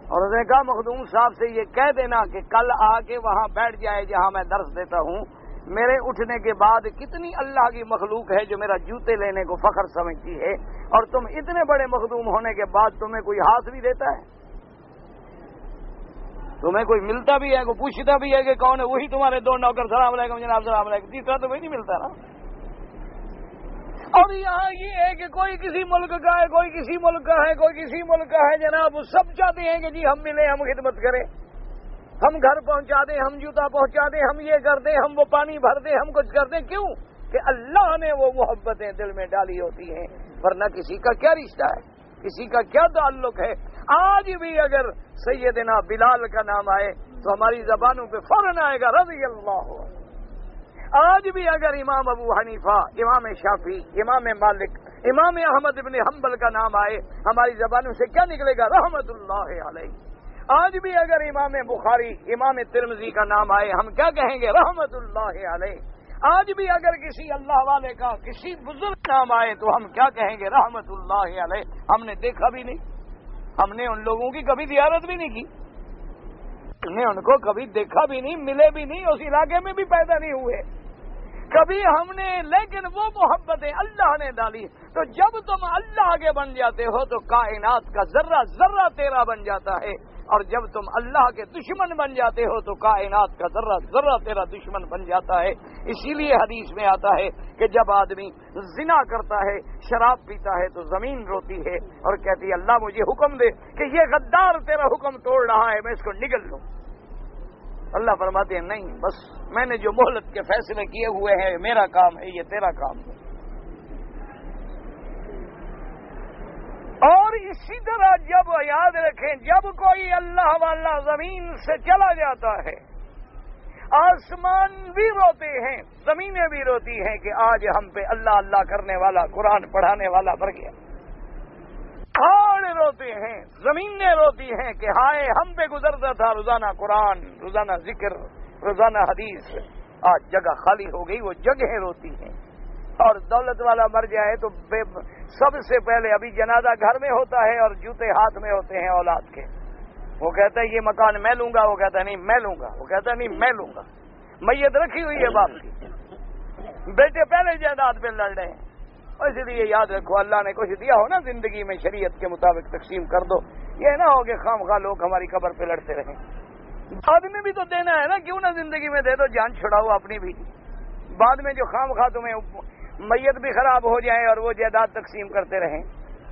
اور اس نے کہا، مخدوم صاحب سے یہ کہہ دینا کہ کل آ کے وہاں بیٹھ جائے، جہاں میں درس دیتا ہوں۔ میرے اٹھنے کے بعد کتنی اللہ کی مخلوق ہے جو میرا جوتے لینے کو فخر سمجھتی ہے، اور تم اتنے بڑے مخدوم ہونے کے بعد تمہیں کوئی ہاتھ بھی دیتا ہے؟ تمہیں کوئی ملتا بھی ہے، کوئی پوچھتا بھی ہے کہ کون ہے، وہی تمہارے دو نوکر، سلام علیکم جناب، سلام علیکم۔ تیسرا تو وہی نہیں ملتا نا۔ اور یہاں یہ ہے کہ کوئی کسی ملک کا ہے، کوئی کسی ملک کا ہے، کوئی کسی ملک کا ہے، جناب، سب چاہتے ہیں کہ جی ہم ملیں، ہم خدمت کریں۔ ہم گھر پہنچا دیں، ہم جوتا پہنچا دیں، ہم یہ کر دیں، ہم وہ پانی بھر دیں، ہم کچھ کر دیں۔ کیوں؟ کہ اللہ نے وہ محبتیں دل میں ڈالی ہوتی ہیں۔ ورنہ کسی کا کیا رشتہ ہے؟ کسی کا کیا تعلق ہے؟ آج بھی اگر سیدنا بلال کا نام آئے تو ہماری زبانوں پہ فوراً آئے گا، رضی اللہ آج بھی اگر امام ابو حنیفہ، امام شافی امام مالک، امام احمد ابن حنبل کا نام آئے، ہماری زبانوں سے کیا نکلے گا؟ رحمت اللہ علیہ۔ آج بھی اگر امام بخاری، امام ترمزی کا نام آئے، ہم کیا کہیں گے؟ رحمت اللہ علیہ۔ آج بھی اگر کسی اللہ والے کا کسی بزرگ نام آئے تو ہم کیا کہیں گے؟ رحمت اللہ علیہ۔ ہم نے دیکھا بھی نہیں۔ ہم نے ان لوگوں کی کبھی زیارت بھی نہیں کی۔ ہم نے ان کو کبھی دیکھا بھی نہیں، ملے بھی نہیں، اس علاقے میں بھی پیدا نہیں ہوئے۔ کبھی ہم نے، لیکن وہ محبتیں اللہ نے ڈالی۔ تو جب تم اللہ کے بن جاتے ہو تو کائنات کا ذرہ ذرہ تیرا بن جاتا ہے۔ اور جب تم اللہ کے دشمن بن جاتے ہو تو کائنات کا ذرہ ذرہ تیرا دشمن بن جاتا ہے۔ اسی لیے حدیث میں آتا ہے کہ جب آدمی زنا کرتا ہے، شراب پیتا ہے تو زمین روتی ہے اور کہتی ہے، اللہ مجھے حکم دے کہ یہ غدار تیرا حکم توڑ رہا ہے، میں اس کو نگل لوں۔ اللہ فرماتے ہیں، نہیں، بس میں نے جو مہلت کے فیصلے کیے ہوئے ہیں، میرا کام ہے، یہ تیرا کام ہے۔ اور اسی طرح جب یاد رکھیں، جب کوئی اللہ والا زمین سے چلا جاتا ہے، آسمان بھی روتے ہیں، زمینیں بھی روتی ہیں کہ آج ہم پہ اللہ اللہ کرنے والا، قرآن پڑھانے والا بڑھ گیا۔ پہاڑ روتے ہیں، زمینیں روتی ہیں کہ ہائے، ہم پہ گزرتا تھا روزانہ قرآن، روزانہ ذکر، روزانہ حدیث، آج جگہ خالی ہو گئی، وہ جگہیں روتی ہیں۔ اور دولت والا مر جائے تو سب سے پہلے ابھی جنازہ گھر میں ہوتا ہے اور جوتے ہاتھ میں ہوتے ہیں اولاد کے۔ وہ کہتا ہے، یہ مکان میں لوں گا۔ وہ کہتا ہے، نہیں، میں لوں گا۔ وہ کہتا ہے، نہیں، میں لوں گا۔ میت رکھی ہوئی ہے باپ کی۔ بیٹے پہلے جائیداد پہ لڑ رہے ہیں۔ اس لیے یاد رکھو، اللہ نے کچھ دیا ہو نا زندگی میں، شریعت کے مطابق تقسیم کر دو۔ یہ نہ ہو کہ خام خواہ لوگ ہماری قبر پہ لڑتے رہیں۔ بعد میں بھی تو دینا ہے نا، کیوں نہ زندگی میں دے دو، جان چھڑاؤ اپنی بھی۔ بعد میں جو خام خواہ تمہیں میت بھی خراب ہو جائے اور وہ جائیداد تقسیم کرتے رہیں۔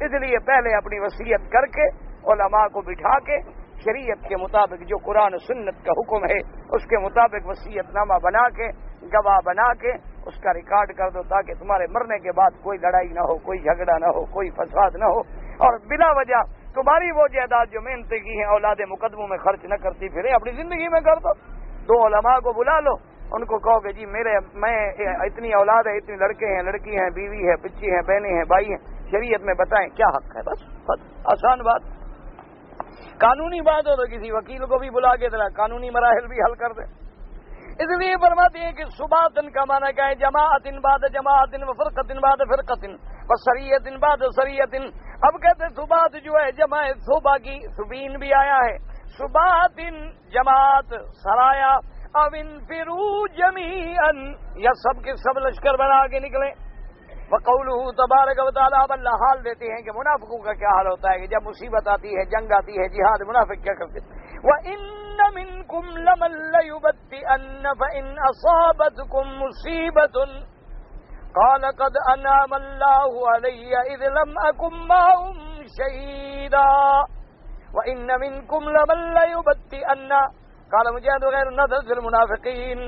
اس لیے پہلے اپنی وصیت کر کے، علماء کو بٹھا کے، شریعت کے مطابق جو قرآن سنت کا حکم ہے، اس کے مطابق وصیت نامہ بنا کے، گواہ بنا کے، اس کا ریکارڈ کر دو تاکہ تمہارے مرنے کے بعد کوئی لڑائی نہ ہو، کوئی جھگڑا نہ ہو، کوئی فساد نہ ہو۔ اور بلا وجہ تمہاری وہ جائیداد جو محنت کی ہیں، اولاد مقدموں میں خرچ نہ کرتی پھرے، اپنی زندگی میں کر دو۔ دو علماء کو بلا لو۔ ان کو کہو کہ جی میرے، میں اتنی اولاد ہے، اتنی لڑکے ہیں، لڑکی ہیں، بیوی ہے بچی ہیں، بہنیں ہیں، بھائی ہیں، شریعت میں بتائیں کیا حق ہے؟ بس بس، آسان بات۔ قانونی بات ہو تو کسی وکیل کو بھی بلا کے ذرا قانونی مراحل بھی حل کر دیں۔ اس لیے فرماتے ہیں کہ صبح دن کا مانا کیا ہے جماعت ان باد جماعت ان فرقت ان باد فرقت اور سریت ان باد سریت اب کہتے صبح جو ہے جمع صبح کی سبین بھی آیا ہے۔ صبح دن جماعت سرایا۔ اب ان فرو جمی یا سب کے سب لشکر بنا کے نکلے بقول تبارک و تعالیٰ اب اللہ حال دیتے ہیں کہ منافقوں کا کیا حال ہوتا ہے کہ جب مصیبت آتی ہے، جنگ آتی ہے، جہاد، منافق کیا کرتے وہ ان منكم لمن ليبتئن فإن أصابتكم مصيبة۔ قال قد أنام الله علي إذ لم أكن معهم شهيدا۔ وإن منكم لمن ليبتئن قال مجاهد غير النظر في المنافقين.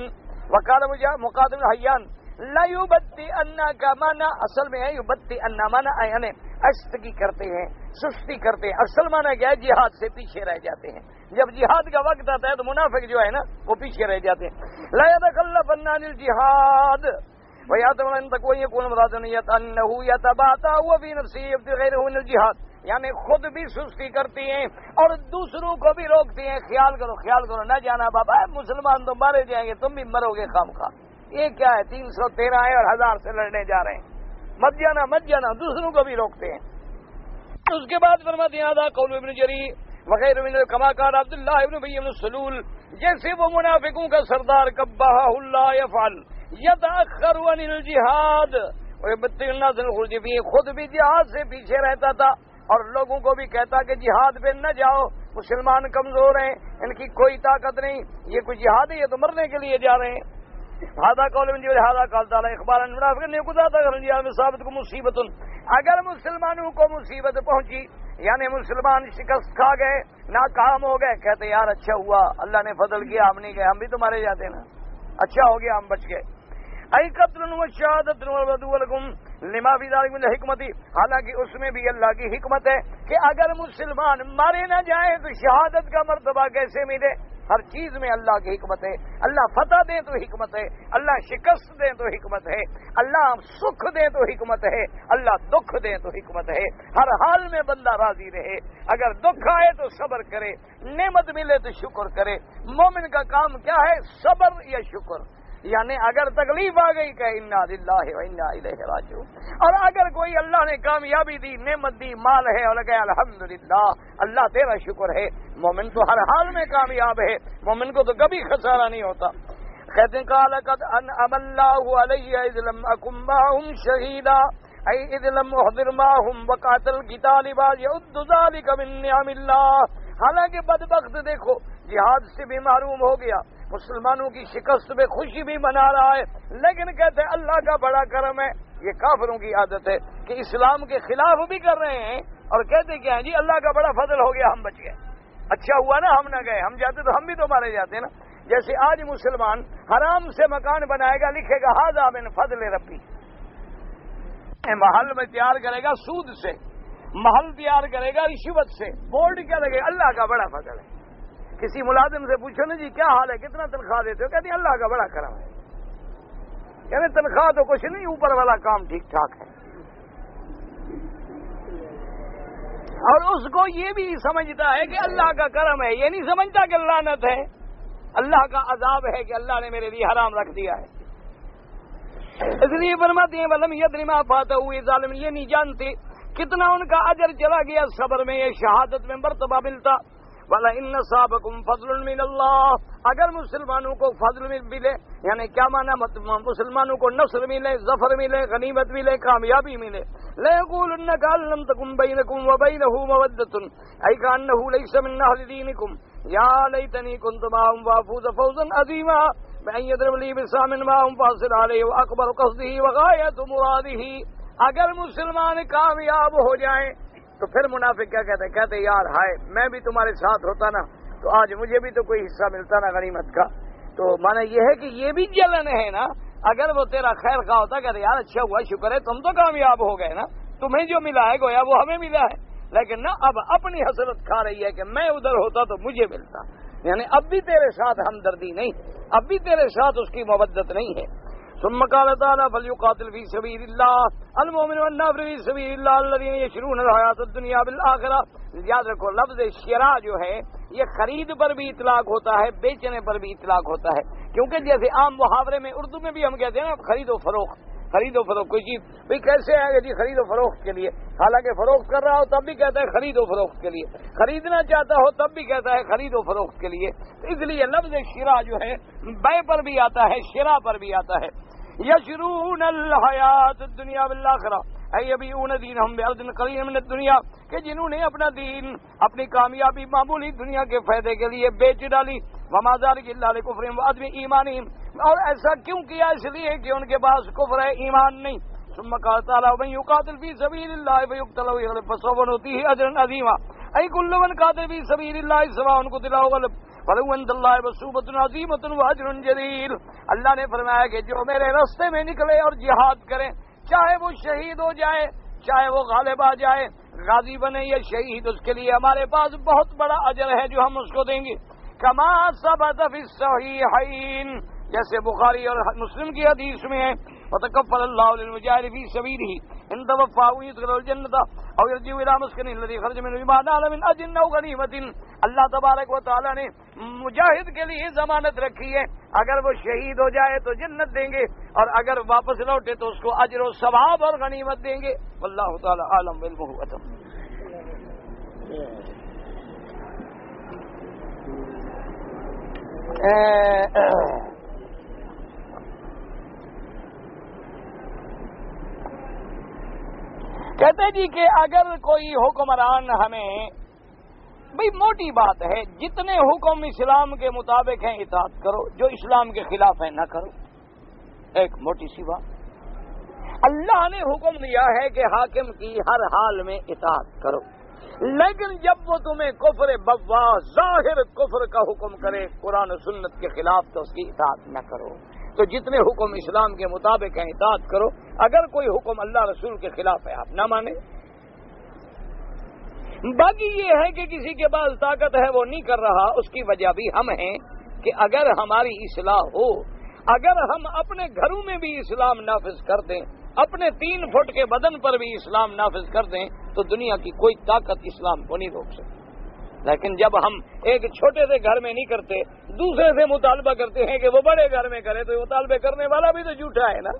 وقال مجاهد مقاتل الحيان، لا یبتی يبتئن کا مانا اصل میں ہے یبتی انا مانا یعنی اشتگی کرتے ہیں، سستی کرتے ہیں اصل مانا کیا ہے جہاد سے پیچھے رہ جاتے ہیں۔ جب جہاد کا وقت آتا ہے تو منافق جو ہے نا، وہ پیچھے رہ جاتے ہیں۔ لا کل فنان جہاد جہاد یعنی خود بھی سستی کرتی ہیں اور دوسروں کو بھی روکتی ہیں۔ خیال کرو خیال کرو، نہ جانا بابا مسلمان تو مارے جائیں گے، تم بھی مرو گے خام خواہ یہ کیا ہے؟ تین سو تیرہ ہے اور ہزار سے لڑنے جا رہے ہیں۔ مت جانا مت جانا، دوسروں کو بھی روکتے ہیں۔ اس کے بعد فرماتے ہیں، آدھا قول ابن جری وغیرہ کماکار عبداللہ ابن بھائی ابن سلول، جیسے وہ منافقوں کا سردار کبا اللہ یفعل یتاخر عن الجہاد۔ خود بھی جہاد سے پیچھے رہتا تھا۔ اور لوگوں کو بھی کہتا کہ جہاد پہ نہ جاؤ، مسلمان کمزور ہیں، ان کی کوئی طاقت نہیں، یہ کوئی جہاد ہے، یہ تو مرنے کے لیے جا رہے ہیں۔ ہادا کالم جی ہادا کال تعالیٰ اخبار ثابت کو مصیبت اگر مسلمانوں کو مصیبت پہنچی یعنی مسلمان شکست کھا گئے، ناکام ہو گئے، کہتے یار اچھا ہوا، اللہ نے فضل کیا، ہم نہیں گئے، ہم بھی تو مارے جاتے نا۔ اچھا ہو گیا، ہم بچ گئے۔ ائی قتل و شہادت لما بھی حکمتی حالانکہ اس میں بھی اللہ کی حکمت ہے کہ اگر مسلمان مارے نہ جائیں تو شہادت کا مرتبہ کیسے ملے؟ ہر چیز میں اللہ کی حکمت ہے۔ اللہ فتح دے تو حکمت ہے۔ اللہ شکست دے تو حکمت ہے۔ اللہ سکھ دے تو حکمت ہے۔ اللہ دکھ دے تو حکمت ہے۔ ہر حال میں بندہ راضی رہے۔ اگر دکھ آئے تو صبر کرے۔ نعمت ملے تو شکر کرے۔ مومن کا کام کیا ہے؟ صبر یا شکر۔ یعنی اگر تکلیف آ گئی کہ انا للہ و انا الیہ راجو اور اگر کوئی اللہ نے کامیابی دی، نعمت دی، مال ہے اور کہ الحمد اللہ تیرا شکر ہے۔ مومن تو ہر حال میں کامیاب ہے، مومن کو تو کبھی خسارہ نہیں ہوتا۔ کہتے ہیں کال قد ان اللہ علیہ اذلم اکم باہم شہیدا۔ ای اذلم احضر ماہم وقاتل قتال باز یعد ذالک من نعم اللہ۔ حالانکہ بدبخت دیکھو، جہاد سے بھی معروم ہو گیا۔ مسلمانوں کی شکست میں خوشی بھی منا رہا ہے۔ لیکن کہتے ہیں اللہ کا بڑا کرم ہے، یہ کافروں کی عادت ہے کہ اسلام کے خلاف بھی کر رہے ہیں۔ اور کہتے کیا ہیں جی اللہ کا بڑا فضل ہو گیا، ہم بچ گئے۔ اچھا ہوا نا، ہم نہ گئے۔ ہم جاتے تو ہم بھی تو مارے جاتے نا۔ جیسے آج مسلمان حرام سے مکان بنائے گا، لکھے گا ہاض آمن فضل ربی محل میں تیار کرے گا سود سے، محل تیار کرے گا، رشوت سے۔ بورڈ کیا لگے؟ اللہ کا بڑا فضل ہے۔ کسی ملازم سے پوچھو نا جی کیا حال ہے؟ کتنا تنخواہ دیتے ہو؟ کہتے ہیں، اللہ کا بڑا کرم ہے۔ یعنی تنخواہ تو کچھ نہیں، اوپر والا کام ٹھیک ٹھاک ہے۔ اور اس کو یہ بھی سمجھتا ہے کہ اللہ کا کرم ہے، یہ نہیں سمجھتا کہ لانت ہے۔ اللہ کا عذاب ہے کہ اللہ نے میرے لیے حرام رکھ دیا ہے۔ اس لیے فرماتے ہیں، ولم یدرما پاتا ہوئے ظالم، یہ نہیں جانتے کتنا ان کا اجر چلا گیا صبر میں، یہ شہادت میں مرتبہ ملتا۔ والا ان صابقم فضل من اللہ اگر مسلمانوں کو فضل ملے یعنی کیا مانا مسلمانوں کو نصر ملے، ظفر ملے، غنیمت ملے، کامیابی ملے؟ لم تکم بینکم و بینہ مودت ای کانہ لیس من اہل دینکم یا لیتنی کنت معهم وافوز فوزا عظیما بأن يضرب لي بسام معهم فاصل عليه واکبر قصده وغایت مراده۔ اگر مسلمان کامیاب ہو جائیں تو پھر منافق کیا کہتے ہیں؟ کہتے یار، ہائے، میں بھی تمہارے ساتھ ہوتا نا، تو آج مجھے بھی تو کوئی حصہ ملتا نا غنیمت کا۔ تو مانا یہ ہے کہ یہ بھی جلن ہے نا، اگر وہ تیرا خیر خواہ ہوتا، کہتے یار اچھا ہوا، شکر ہے، تم تو کامیاب ہو گئے نا۔ تمہیں جو ملا ہے، گویا وہ ہمیں ملا ہے۔ لیکن نہ، اب اپنی حسرت کھا رہی ہے کہ میں ادھر ہوتا تو مجھے ملتا۔ یعنی اب بھی تیرے ساتھ ہمدردی نہیں، اب بھی تیرے ساتھ اس کی مبت نہیں ہے۔ ثم قال تعالى فليقاتل في سبيل الله. المؤمن والنافر في سبيل الله الذين يشرون الحياة الدنيا بالآخرة. یاد رکھو، لفظ شرا جو ہے، یہ خرید پر بھی اطلاق ہوتا ہے، بیچنے پر بھی اطلاق ہوتا ہے. کیونکہ جیسے عام محاورے میں اردو میں بھی ہم کہتے ہیں نا، خرید و فروخت، خرید و فروخت، کوئی چیز، بھائی کیسے آئے گا جی خرید و فروخت کے لیے؟ حالانکہ فروخت کر رہا ہو تب بھی کہتا ہے خرید و فروخت کے لیے. خریدنا چاہتا ہو تب بھی کہتا ہے خرید و فروخت کے لیے. اس لیے لفظ شرا جو ہے، بے پر بھی آتا ہے شرا پر بھی آتا ہے. یشرون الحیات دنیا بالآخرہ۔ اے ابھی اون دین، ہم قلیل من الدنیا، کہ جنہوں نے اپنا دین، اپنی کامیابی، معمولی دنیا کے فائدے کے لیے بیچ ڈالی۔ ومازار کی اللہ علیہ کفرم آدمی ایمانی اور ایسا کیوں کیا؟ اس لیے کہ ان کے پاس کفر ہے، ایمان نہیں۔ ثم قال تعالی من يقاتل في سبيل الله فيقتل ويغلب فسوف نؤتيه اجرا عظيما اي كل من قاتل في سبيل الله سواء قتل او غلب جلیل اللہ نے فرمایا کہ جو میرے رستے میں نکلے اور جہاد کریں چاہے وہ شہید ہو جائے، چاہے وہ غالب آ جائے، غازی بنے یا شہید، اس کے لیے ہمارے پاس بہت بڑا اجر ہے جو ہم اس کو دیں گے۔ کما سب صحیح جیسے بخاری اور مسلم کی حدیث میں ہے، وتكفل الله للمجاهد في سبيله۔ ان توفاه يدخل الجنه او يرجع الى مسكن الذي خرج منه بما نال من اجر او غنیمه اللہ تبارک و تعالی نے مجاہد کے لیے ضمانت رکھی ہے۔ اگر وہ شہید ہو جائے تو جنت دیں گے، اور اگر واپس لوٹے تو اس کو اجر و ثواب اور غنیمت دیں گے۔ اللہ تعالی عالم بالمحوتم کہتے جی کہ اگر کوئی حکمران ہمیں بھئی موٹی بات ہے، جتنے حکم اسلام کے مطابق ہیں، اطاعت کرو، جو اسلام کے خلاف ہے نہ کرو۔ ایک موٹی سی بات۔ اللہ نے حکم دیا ہے کہ حاکم کی ہر حال میں اطاعت کرو۔ لیکن جب وہ تمہیں کفر بوا، ظاہر کفر کا حکم کرے، قرآن و سنت کے خلاف تو اس کی اطاعت نہ کرو۔ تو جتنے حکم اسلام کے مطابق ہیں، اطاعت کرو۔ اگر کوئی حکم اللہ رسول کے خلاف ہے، آپ نہ مانیں۔ باقی یہ ہے کہ کسی کے پاس طاقت ہے، وہ نہیں کر رہا۔ اس کی وجہ بھی ہم ہیں کہ اگر ہماری اصلاح ہو، اگر ہم اپنے گھروں میں بھی اسلام نافذ کر دیں، اپنے تین فٹ کے بدن پر بھی اسلام نافذ کر دیں، تو دنیا کی کوئی طاقت اسلام کو نہیں روک سکتی۔ لیکن جب ہم ایک چھوٹے سے گھر میں نہیں کرتے، دوسرے سے مطالبہ کرتے ہیں کہ وہ بڑے گھر میں کرے، تو مطالبے کرنے والا بھی تو جھوٹا ہے نا۔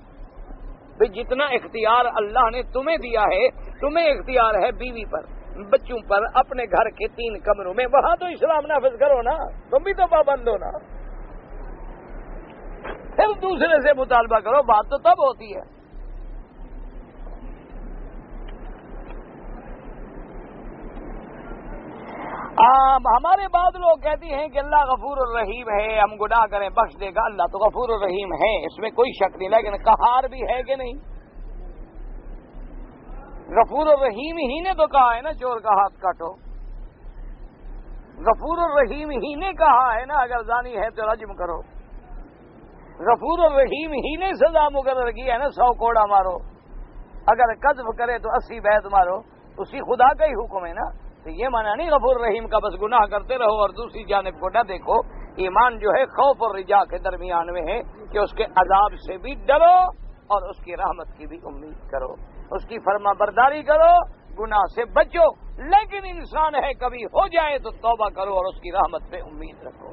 بھائی جتنا اختیار اللہ نے تمہیں دیا ہے، تمہیں اختیار ہے بیوی پر۔ بچوں پر اپنے گھر کے تین کمروں میں، وہاں تو اسلام نافذ کرو نا، تم بھی تو پابند ہو نا۔ پھر دوسرے سے مطالبہ کرو، بات تو تب ہوتی ہے۔ ہمارے بعد لوگ کہتے ہیں کہ اللہ غفور الرحیم ہے، ہم گناہ کریں، بخش دے گا، اللہ تو غفور الرحیم ہے، اس میں کوئی شک نہیں، لیکن کہار بھی ہے کہ نہیں؟ غفور الرحیم ہی نے تو کہا ہے نا چور کا ہاتھ کاٹو۔ غفور الرحیم ہی نے کہا ہے نا اگر زانی ہے تو رجم کرو۔ غفور الرحیم ہی نے سزا مقرر کی ہے نا سو کوڑا مارو۔ اگر قذف کرے تو اسی بیت مارو۔ اسی خدا کا ہی حکم ہے نا۔ تو یہ مانا نہیں غفور رحیم کا بس گناہ کرتے رہو اور دوسری جانب کو نہ دیکھو۔ ایمان جو ہے خوف اور رجا کے درمیان میں ہے کہ اس کے عذاب سے بھی ڈرو اور اس کی رحمت کی بھی امید کرو۔ اس کی فرما برداری کرو، گناہ سے بچو، لیکن انسان ہے، کبھی ہو جائے تو توبہ کرو اور اس کی رحمت پہ امید رکھو۔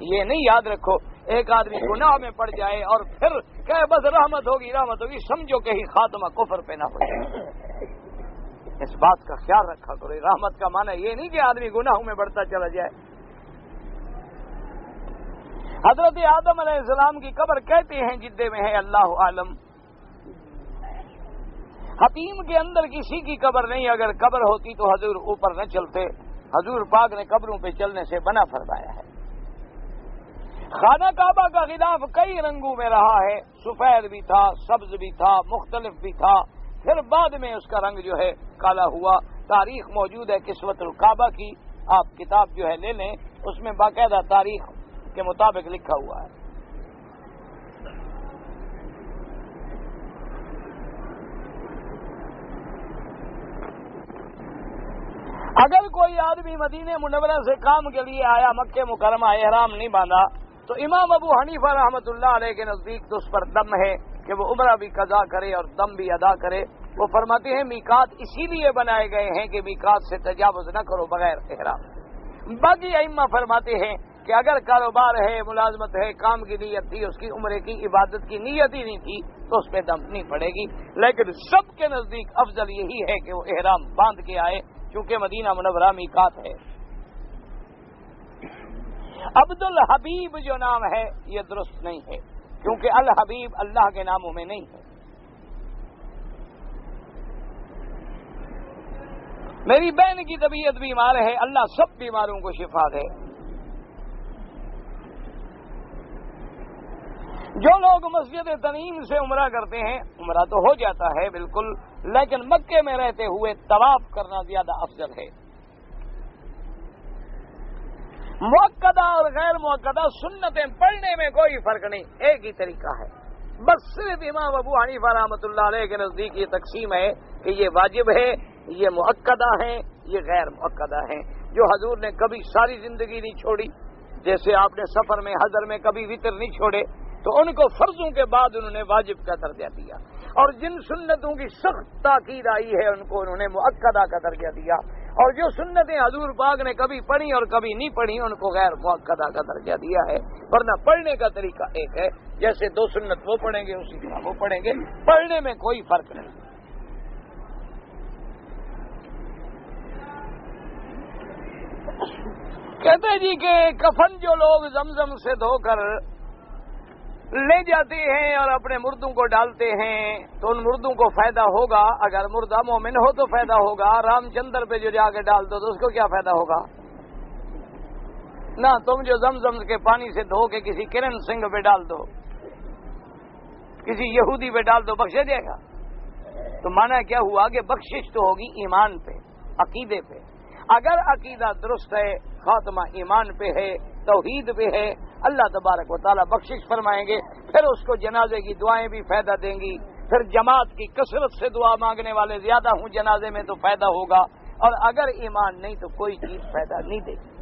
یہ نہیں یاد رکھو، ایک آدمی گناہ میں پڑ جائے اور پھر کہ بس رحمت ہوگی رحمت ہوگی، سمجھو کہ ہی خاتمہ کفر پہ نہ پڑ جائے۔ اس بات کا خیال رکھا کرو رحمت کا معنی یہ نہیں کہ آدمی گناہوں میں بڑھتا چلا جائے۔ حضرت آدم علیہ السلام کی قبر کہتے ہیں، جدے میں ہے، اللہ عالم حتیم کے اندر کسی کی قبر نہیں، اگر قبر ہوتی تو حضور اوپر نہ چلتے۔ حضور پاک نے قبروں پہ چلنے سے بنا فرمایا ہے۔ خانہ کعبہ کا خلاف کئی رنگوں میں رہا ہے۔ سفید بھی تھا، سبز بھی تھا، مختلف بھی تھا۔ پھر بعد میں اس کا رنگ جو ہے کالا ہوا۔ تاریخ موجود ہے قسمت القعبہ کی۔ آپ کتاب جو ہے لے لیں، اس میں باقاعدہ تاریخ کے مطابق لکھا ہوا ہے۔ اگر کوئی آدمی مدینہ منورہ سے کام کے لیے آیا، مکہ مکرمہ، احرام نہیں باندھا، تو امام ابو حنیفہ رحمۃ اللہ علیہ کے نزدیک تو اس پر دم ہے کہ وہ عمرہ بھی قضا کرے اور دم بھی ادا کرے۔ وہ فرماتے ہیں میکات اسی لیے بنائے گئے ہیں کہ میکات سے تجاوز نہ کرو بغیر احرام۔ باقی ائمہ فرماتے ہیں کہ اگر کاروبار ہے، ملازمت ہے، کام کی نیت تھی، اس کی عمرے کی عبادت کی نیت ہی نہیں تھی، تو اس پہ دم نہیں پڑے گی۔ لیکن سب کے نزدیک افضل یہی ہے کہ وہ احرام باندھ کے آئے۔ چونکہ مدینہ منورہ میکات ہے۔ عبد الحبیب جو نام ہے، یہ درست نہیں ہے، کیونکہ الحبیب اللہ کے ناموں میں نہیں ہے۔ میری بہن کی طبیعت بیمار ہے، اللہ سب بیماروں کو شفا دے۔ جو لوگ مسجد تنیم سے عمرہ کرتے ہیں، عمرہ تو ہو جاتا ہے، بالکل۔ لیکن مکے میں رہتے ہوئے طواف کرنا زیادہ افضل ہے۔ موقع اور غیر موقع سنتیں پڑھنے میں کوئی فرق نہیں، ایک ہی طریقہ ہے۔ بس صرف امام ابو حنیفہ رحمۃ اللہ علیہ کے نزدیک یہ تقسیم ہے کہ یہ واجب ہے، یہ معقدہ ہیں یہ غیر معقدہ ہیں جو حضور نے کبھی ساری زندگی نہیں چھوڑی، جیسے آپ نے سفر میں حضر میں کبھی وطر نہیں چھوڑے، تو ان کو فرضوں کے بعد انہوں نے واجب کا درجہ دیا۔ اور جن سنتوں کی سخت تاکید آئی ہے، ان کو انہوں نے معقدہ کا درجہ دیا۔ اور جو سنتیں حضور باغ نے کبھی پڑھی اور کبھی نہیں پڑھی، ان کو غیر معقدہ کا درجہ دیا ہے۔ ورنہ پڑھنے کا طریقہ ایک ہے، جیسے دو سنت وہ پڑھیں گے، اسی طرح وہ پڑھیں گے۔ پڑھنے میں کوئی فرق نہیں۔ کہتے جی کہ کفن جو لوگ زمزم سے دھو کر لے جاتے ہیں اور اپنے مردوں کو ڈالتے ہیں، تو ان مردوں کو فائدہ ہوگا۔ اگر مردہ مومن ہو تو فائدہ ہوگا۔ رام چندر پہ جو جا کے ڈال دو تو اس کو کیا فائدہ ہوگا؟ نہ تم جو زم کے پانی سے دھو کے کسی کرن سنگھ پہ ڈال دو، کسی یہودی پہ ڈال دو، بخشے جائے گا۔ تو مانا کیا ہوا کہ بخشش تو ہوگی ایمان پہ، عقیدے پہ۔ اگر عقیدہ درست ہے، خاتمہ ایمان پہ ہے، توحید پہ ہے اللہ تبارک و تعالیٰ بخشش فرمائیں گے، پھر اس کو جنازے کی دعائیں بھی فائدہ دیں گی۔ پھر جماعت کی کثرت سے دعا مانگنے والے زیادہ ہوں جنازے میں تو فائدہ ہوگا۔ اور اگر ایمان نہیں تو کوئی چیز فائدہ نہیں دے گی۔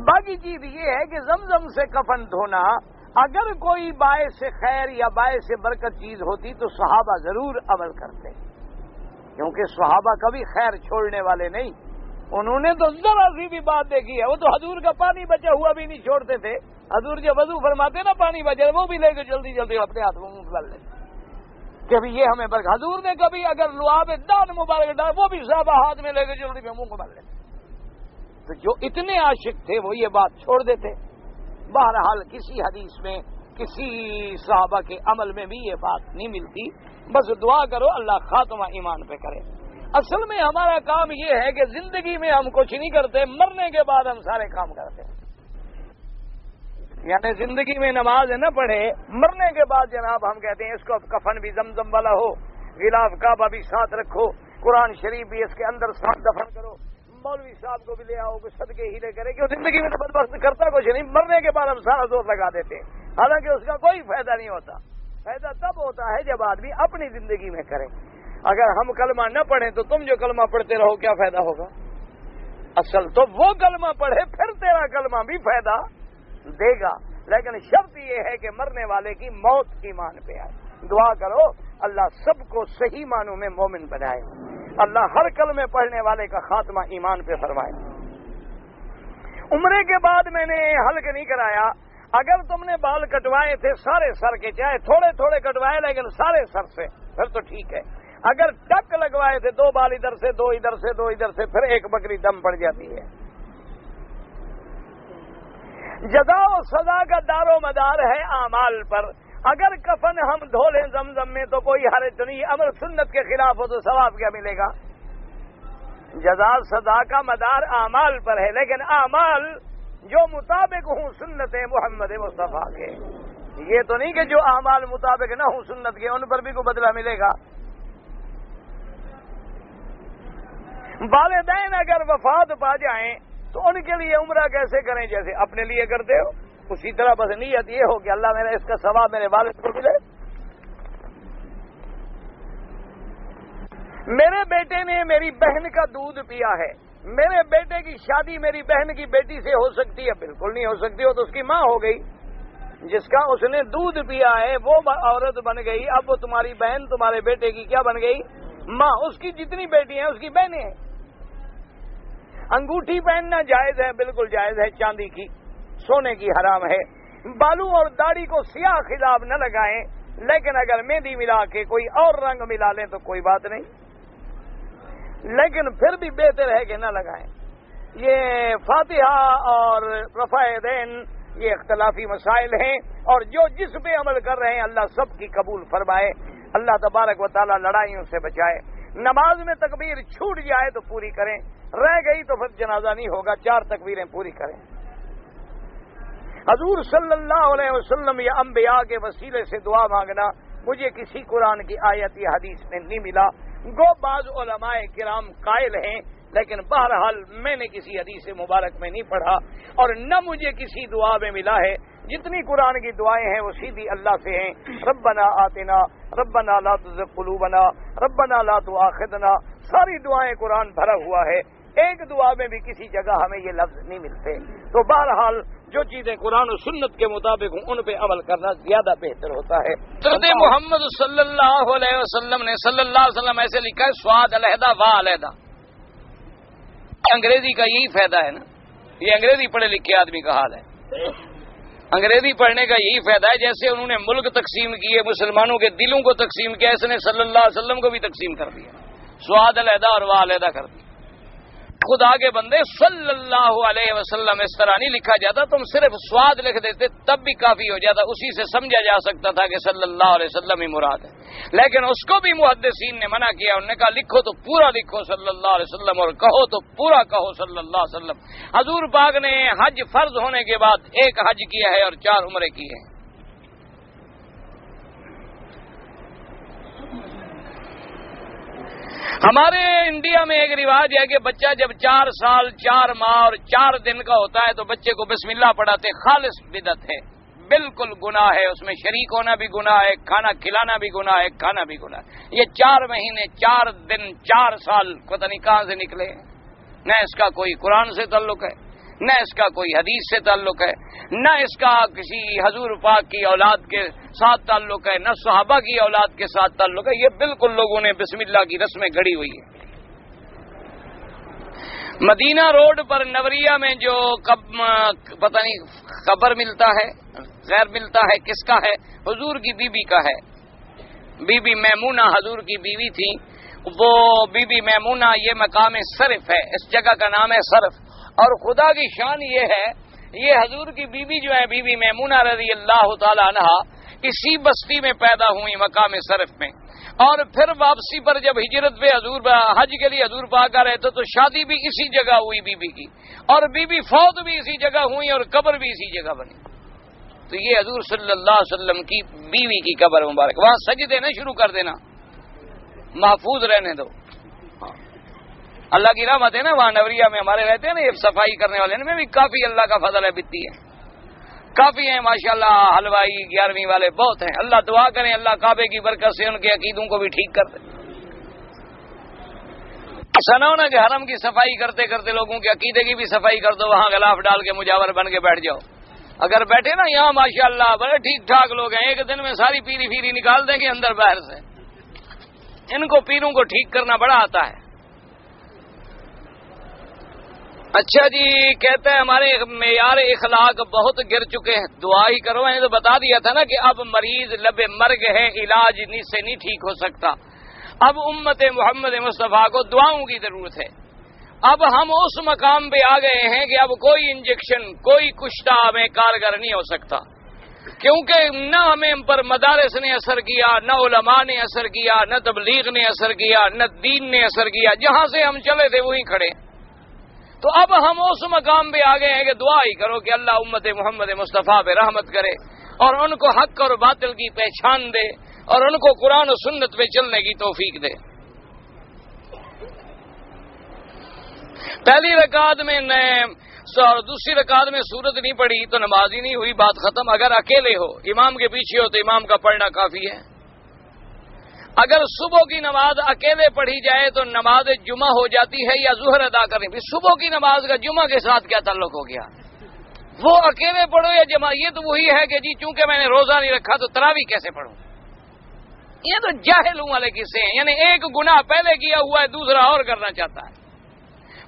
باقی چیز یہ ہے کہ زمزم سے کفن دھونا، اگر کوئی باعث خیر یا باعث برکت چیز ہوتی تو صحابہ ضرور عمل کرتے۔ کیونکہ صحابہ کبھی خیر چھوڑنے والے نہیں۔ انہوں نے تو ذرا سی بھی بات دیکھی ہے، وہ تو حضور کا پانی بچا ہوا بھی نہیں چھوڑتے تھے۔ حضور جو وضو فرماتے نا، پانی بچے، وہ بھی لے کے جلدی جلدی اپنے ہاتھ میں منہ کر لیں کہ یہ ہمیں برق حضور نے کبھی اگر لواب دان مبارک ڈال، وہ بھی صاحب ہاتھ میں لے کے جلدی میں منہ کر لیں تو جو اتنے عاشق تھے، وہ یہ بات چھوڑ دیتے۔ بہرحال کسی حدیث میں کسی صحابہ کے عمل میں بھی یہ بات نہیں ملتی۔ بس دعا کرو، اللہ خاتمہ ایمان پہ کرے۔ اصل میں ہمارا کام یہ ہے کہ زندگی میں ہم کچھ نہیں کرتے، مرنے کے بعد ہم سارے کام کرتے ہیں۔ یعنی زندگی میں نماز نہ پڑھے، مرنے کے بعد جناب ہم کہتے ہیں، اس کو کفن بھی زمزم والا ہو، غلاف کعبہ بھی ساتھ رکھو، قرآن شریف بھی اس کے اندر ساتھ دفن کرو۔ مولوی صاحب کو بھی لے آؤ صدقے ہی لے کرے کہ زندگی میں تو بدبخت کرتا کچھ نہیں، مرنے کے بعد ہم سارا زور لگا دیتے ہیں۔ حالانکہ اس کا کوئی فائدہ نہیں ہوتا۔ فائدہ تب ہوتا ہے جب آدمی اپنی زندگی میں کرے۔ اگر ہم کلمہ نہ پڑھیں تو تم جو کلمہ پڑھتے رہو کیا فائدہ ہوگا؟ اصل تو وہ کلمہ پڑھے، پھر تیرا کلمہ بھی فائدہ دے گا۔ لیکن شرط یہ ہے کہ مرنے والے کی موت ایمان پہ آئے۔ دعا کرو، اللہ سب کو صحیح معنوں میں مومن بنائے۔ اللہ ہر کل میں پڑھنے والے کا خاتمہ ایمان پہ فرمائے۔ عمرے کے بعد میں نے حلق نہیں کرایا۔ اگر تم نے بال کٹوائے تھے سارے سر کے، چاہے تھوڑے تھوڑے کٹوائے لیکن سارے سر سے، پھر تو ٹھیک ہے۔ اگر ٹک لگوائے تھے، دو بال ادھر سے، دو ادھر سے، دو ادھر سے، پھر ایک بکری دم پڑ جاتی ہے۔ جزا و سزا کا دار و مدار ہے اعمال پر۔ اگر کفن ہم دھو لیں زمزم میں، تو کوئی حرج نہیں، امر سنت کے خلاف ہو تو ثواب کیا ملے گا؟ جزا سزا کا مدار اعمال پر ہے، لیکن اعمال جو مطابق ہوں سنت محمد مصطفیٰ کے۔ یہ تو نہیں کہ جو اعمال مطابق نہ ہوں سنت کے، ان پر بھی کوئی بدلہ ملے گا۔ والدین اگر وفات پا جائیں تو ان کے لیے عمرہ کیسے کریں؟ جیسے اپنے لیے کرتے ہو، اسی طرح بس نیت یہ ہو کہ اللہ میرا اس کا ثواب میرے والد کو ملے۔ میرے بیٹے نے میری بہن کا دودھ پیا ہے۔ میرے بیٹے کی شادی میری بہن کی بیٹی سے ہو سکتی ہے۔ بالکل نہیں ہو سکتی ہو تو اس کی ماں ہو گئی۔ جس کا اس نے دودھ پیا ہے، وہ عورت بن گئی۔ اب وہ تمہاری بہن، تمہارے بیٹے کی کیا بن گئی؟ ماں، اس کی جتنی بیٹی ہیں، اس کی بہنیں ہیں۔ انگوٹھی پہننا جائز ہے، بالکل جائز ہے، چاندی کی، سونے کی حرام ہے۔ بالو اور داڑھی کو سیاہ خلاف نہ لگائیں، لیکن اگر مہندی ملا کے کوئی اور رنگ ملا لیں تو کوئی بات نہیں۔ لیکن پھر بھی بہتر ہے کہ نہ لگائیں۔ یہ فاتحہ اور رفا دین، یہ اختلافی مسائل ہیں۔ اور جو جس پہ عمل کر رہے ہیں، اللہ سب کی قبول فرمائے۔ اللہ تبارک و تعالی لڑائیوں سے بچائے۔ نماز میں تکبیر چھوٹ جائے تو پوری کریں۔ رہ گئی تو پھر جنازہ نہیں ہوگا، چار تکبیریں پوری کریں۔ حضور صلی اللہ علیہ وسلم یا انبیاء کے وسیلے سے دعا مانگنا، مجھے کسی قرآن کی آیت یا حدیث میں نہیں ملا۔ گو بعض علماء کرام قائل ہیں، لیکن بہرحال میں نے کسی حدیث مبارک میں نہیں پڑھا۔ اور نہ مجھے کسی دعا میں ملا ہے۔ جتنی قرآن کی دعائیں ہیں، وہ سیدھی اللہ سے ہیں۔ ربنا آتنا، ربنا لا تزغ قلوبنا، ربنا لا تؤاخذنا۔ ساری دعائیں قرآن بھرا ہوا ہے۔ ایک دعا میں بھی کسی جگہ ہمیں یہ لفظ نہیں ملتے۔ تو بہرحال جو چیزیں قرآن و سنت کے مطابق ہوں ان پہ عمل کرنا زیادہ بہتر ہوتا ہے۔ محمد صلی اللہ علیہ وسلم نے صلی اللہ علیہ وسلم ایسے لکھا ہے سواد علیحدہ واہ علیحدہ۔ انگریزی کا یہی فائدہ ہے نا۔ یہ انگریزی پڑھے لکھے آدمی کا حال ہے۔ انگریزی پڑھنے کا یہی فائدہ ہے جیسے انہوں نے ملک تقسیم کیے مسلمانوں کے دلوں کو تقسیم کیا اس نے صلی اللہ علیہ وسلم کو بھی تقسیم کر دیا۔ سواد علیحدہ اور واہ علیحدہ کر دیا۔ خدا کے بندے صلی اللہ علیہ وسلم اس طرح نہیں لکھا جاتا، تم صرف سواد لکھ دیتے تب بھی کافی ہو جاتا، اسی سے سمجھا جا سکتا تھا کہ صلی اللہ علیہ وسلم ہی مراد ہے۔ لیکن اس کو بھی محدثین نے منع کیا، انہوں نے کہا، لکھو تو پورا لکھو صلی اللہ علیہ وسلم اور کہو تو پورا کہو صلی اللہ علیہ وسلم۔ حضور پاک نے حج فرض ہونے کے بعد ایک حج کیا ہے اور چار عمرے کی ہیں۔ ہمارے انڈیا میں ایک رواج ہے کہ بچہ جب چار سال، چار ماہ اور چار دن کا ہوتا ہے تو بچے کو بسم اللہ پڑھاتے، خالص بدت ہے، بالکل گنا ہے، اس میں شریک ہونا بھی گنا ہے، کھانا کھلانا بھی گنا ہے، کھانا بھی گنا ہے۔ یہ چار مہینے، چار دن، چار سال، پتہ نہیں کہاں سے نکلے۔ نہ اس کا کوئی قرآن سے تعلق ہے نہ اس کا کوئی حدیث سے تعلق ہے، نہ اس کا کسی حضور پاک کی اولاد کے ساتھ تعلق ہے، نہ صحابہ کی اولاد کے ساتھ تعلق ہے۔ یہ بالکل لوگوں نے بسم اللہ کی رسمیں گھڑی ہوئی ہے مدینہ روڈ پر نوریا میں جو پتہ نہیں خبر ملتا ہے، غیر ملتا ہے، کس کا ہے؟ حضور کی بیوی بی کا ہے۔ بی بی میمونہ حضور کی بیوی تھی۔ وہ بی بی میمونہ یہ مقام صرف ہے، اس جگہ کا نام ہے صرف۔ اور خدا کی شان یہ ہے، یہ حضور کی بیوی جو ہے، بیوی میمونہ رضی اللہ تعالی عنہ اسی بستی میں پیدا ہوئی مقام صرف میں۔ اور پھر واپسی پر جب ہجرت پہ حضور حج کے لیے حضور پا کر رہے تھے، تو شادی بھی اسی جگہ ہوئی بی بی کی۔ اور بی بی فوت بھی اسی جگہ ہوئی اور قبر بھی اسی جگہ بنی۔ تو یہ حضور صلی اللہ علیہ وسلم کی بیوی کی قبر مبارک۔ وہاں سج دینا شروع کر دینا۔ محفوظ رہنے دو۔ اللہ کی رحمت ہے نا، وہاں نوریا میں ہمارے رہتے ہیں نا، یہ صفائی کرنے والے میں بھی کافی اللہ کا فضل ہے، بتی ہے۔ کافی ہیں ماشاء اللہ حلوائی، گیارہویں والے بہت ہیں۔ اللہ دعا کریں، اللہ کعبے کی برکت سے ان کے عقیدوں کو بھی ٹھیک کر دیں ایسا نہ ہونا کہ حرم کی صفائی کرتے کرتے لوگوں کے عقیدے کی بھی صفائی کر دو، وہاں غلاف ڈال کے مجاور بن کے بیٹھ جاؤ۔ اگر بیٹھے نا، یہاں ماشاء اللہ بڑے ٹھیک ٹھاک لوگ ہیں، ایک دن میں ساری پیری پیری نکال دیں گے اندر باہر سے۔ ان کو پیروں کو ٹھیک کرنا بڑا آتا ہے۔ اچھا جی کہتے ہیں ہمارے معیار اخلاق بہت گر چکے ہیں۔ دعا ہی کرو، میں نے تو بتا دیا تھا نا کہ اب مریض لب مرگ ہے علاج سے نہیں ٹھیک ہو سکتا۔ اب امت محمد مصطفیٰ کو دعاؤں کی ضرورت ہے۔ اب ہم اس مقام پہ آ گئے ہیں کہ اب کوئی انجیکشن، کوئی کشتہ ہمیں کارگر نہیں ہو سکتا۔ کیونکہ نہ ہمیں پر مدارس نے اثر کیا، نہ علماء نے اثر کیا، نہ تبلیغ نے اثر کیا، نہ دین نے اثر کیا۔ جہاں سے ہم چلے تھے، وہیں کھڑے۔ تو اب ہم اس مقام پہ آ گئے ہیں کہ دعا ہی کرو کہ اللہ امت محمد مصطفیٰ پہ رحمت کرے اور ان کو حق اور باطل کی پہچان دے اور ان کو قرآن و سنت پہ چلنے کی توفیق دے۔ پہلی رکعت میں اور دوسری رکعت میں سورت نہیں پڑی تو نماز ہی نہیں ہوئی، بات ختم۔ اگر اکیلے ہو، امام کے پیچھے ہو تو امام کا پڑھنا کافی ہے۔ اگر صبح کی نماز اکیلے پڑھی جائے تو نماز جمعہ ہو جاتی ہے یا ظہر ادا کریں پھر صبح کی نماز کا جمعہ کے ساتھ کیا تعلق ہو گیا؟ وہ اکیلے پڑھو یا جمع یہ تو وہی ہے کہ جی چونکہ میں نے روزہ نہیں رکھا تو تراوی کیسے پڑھوں؟ یہ تو جاہلوں والے قصے ہیں یعنی ایک گنا پہلے کیا ہوا ہے، دوسرا اور کرنا چاہتا ہے۔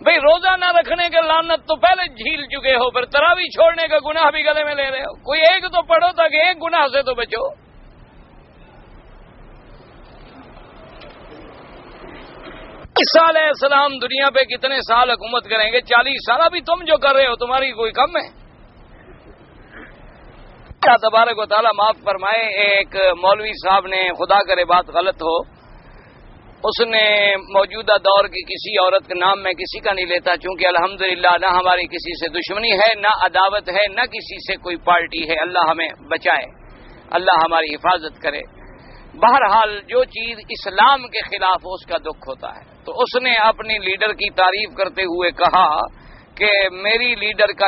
بھئی روزہ نہ رکھنے کے لانت تو پہلے جھیل چکے ہو، پھر تراوی چھوڑنے کا گناہ بھی گلے میں لے رہے ہو۔ کوئی ایک تو پڑھو تاکہ ایک گناہ سے تو بچو۔ سال السلام دنیا پہ کتنے سال حکومت کریں گے؟ چالیس سال ابھی تم جو کر رہے ہو، تمہاری کوئی کم ہے؟ کیا تبارک و تعالیٰ معاف فرمائے، ایک مولوی صاحب نے خدا کرے بات غلط ہو۔ اس نے موجودہ دور کی کسی عورت کے نام میں کسی کا نہیں لیتا، چونکہ الحمدللہ نہ ہماری کسی سے دشمنی ہے، نہ عداوت ہے، نہ کسی سے کوئی پارٹی ہے۔ اللہ ہمیں بچائے، اللہ ہماری حفاظت کرے۔ بہرحال جو چیز اسلام کے خلاف اس کا دکھ ہوتا ہے۔ تو اس نے اپنی لیڈر کی تعریف کرتے ہوئے کہا کہ میری لیڈر کا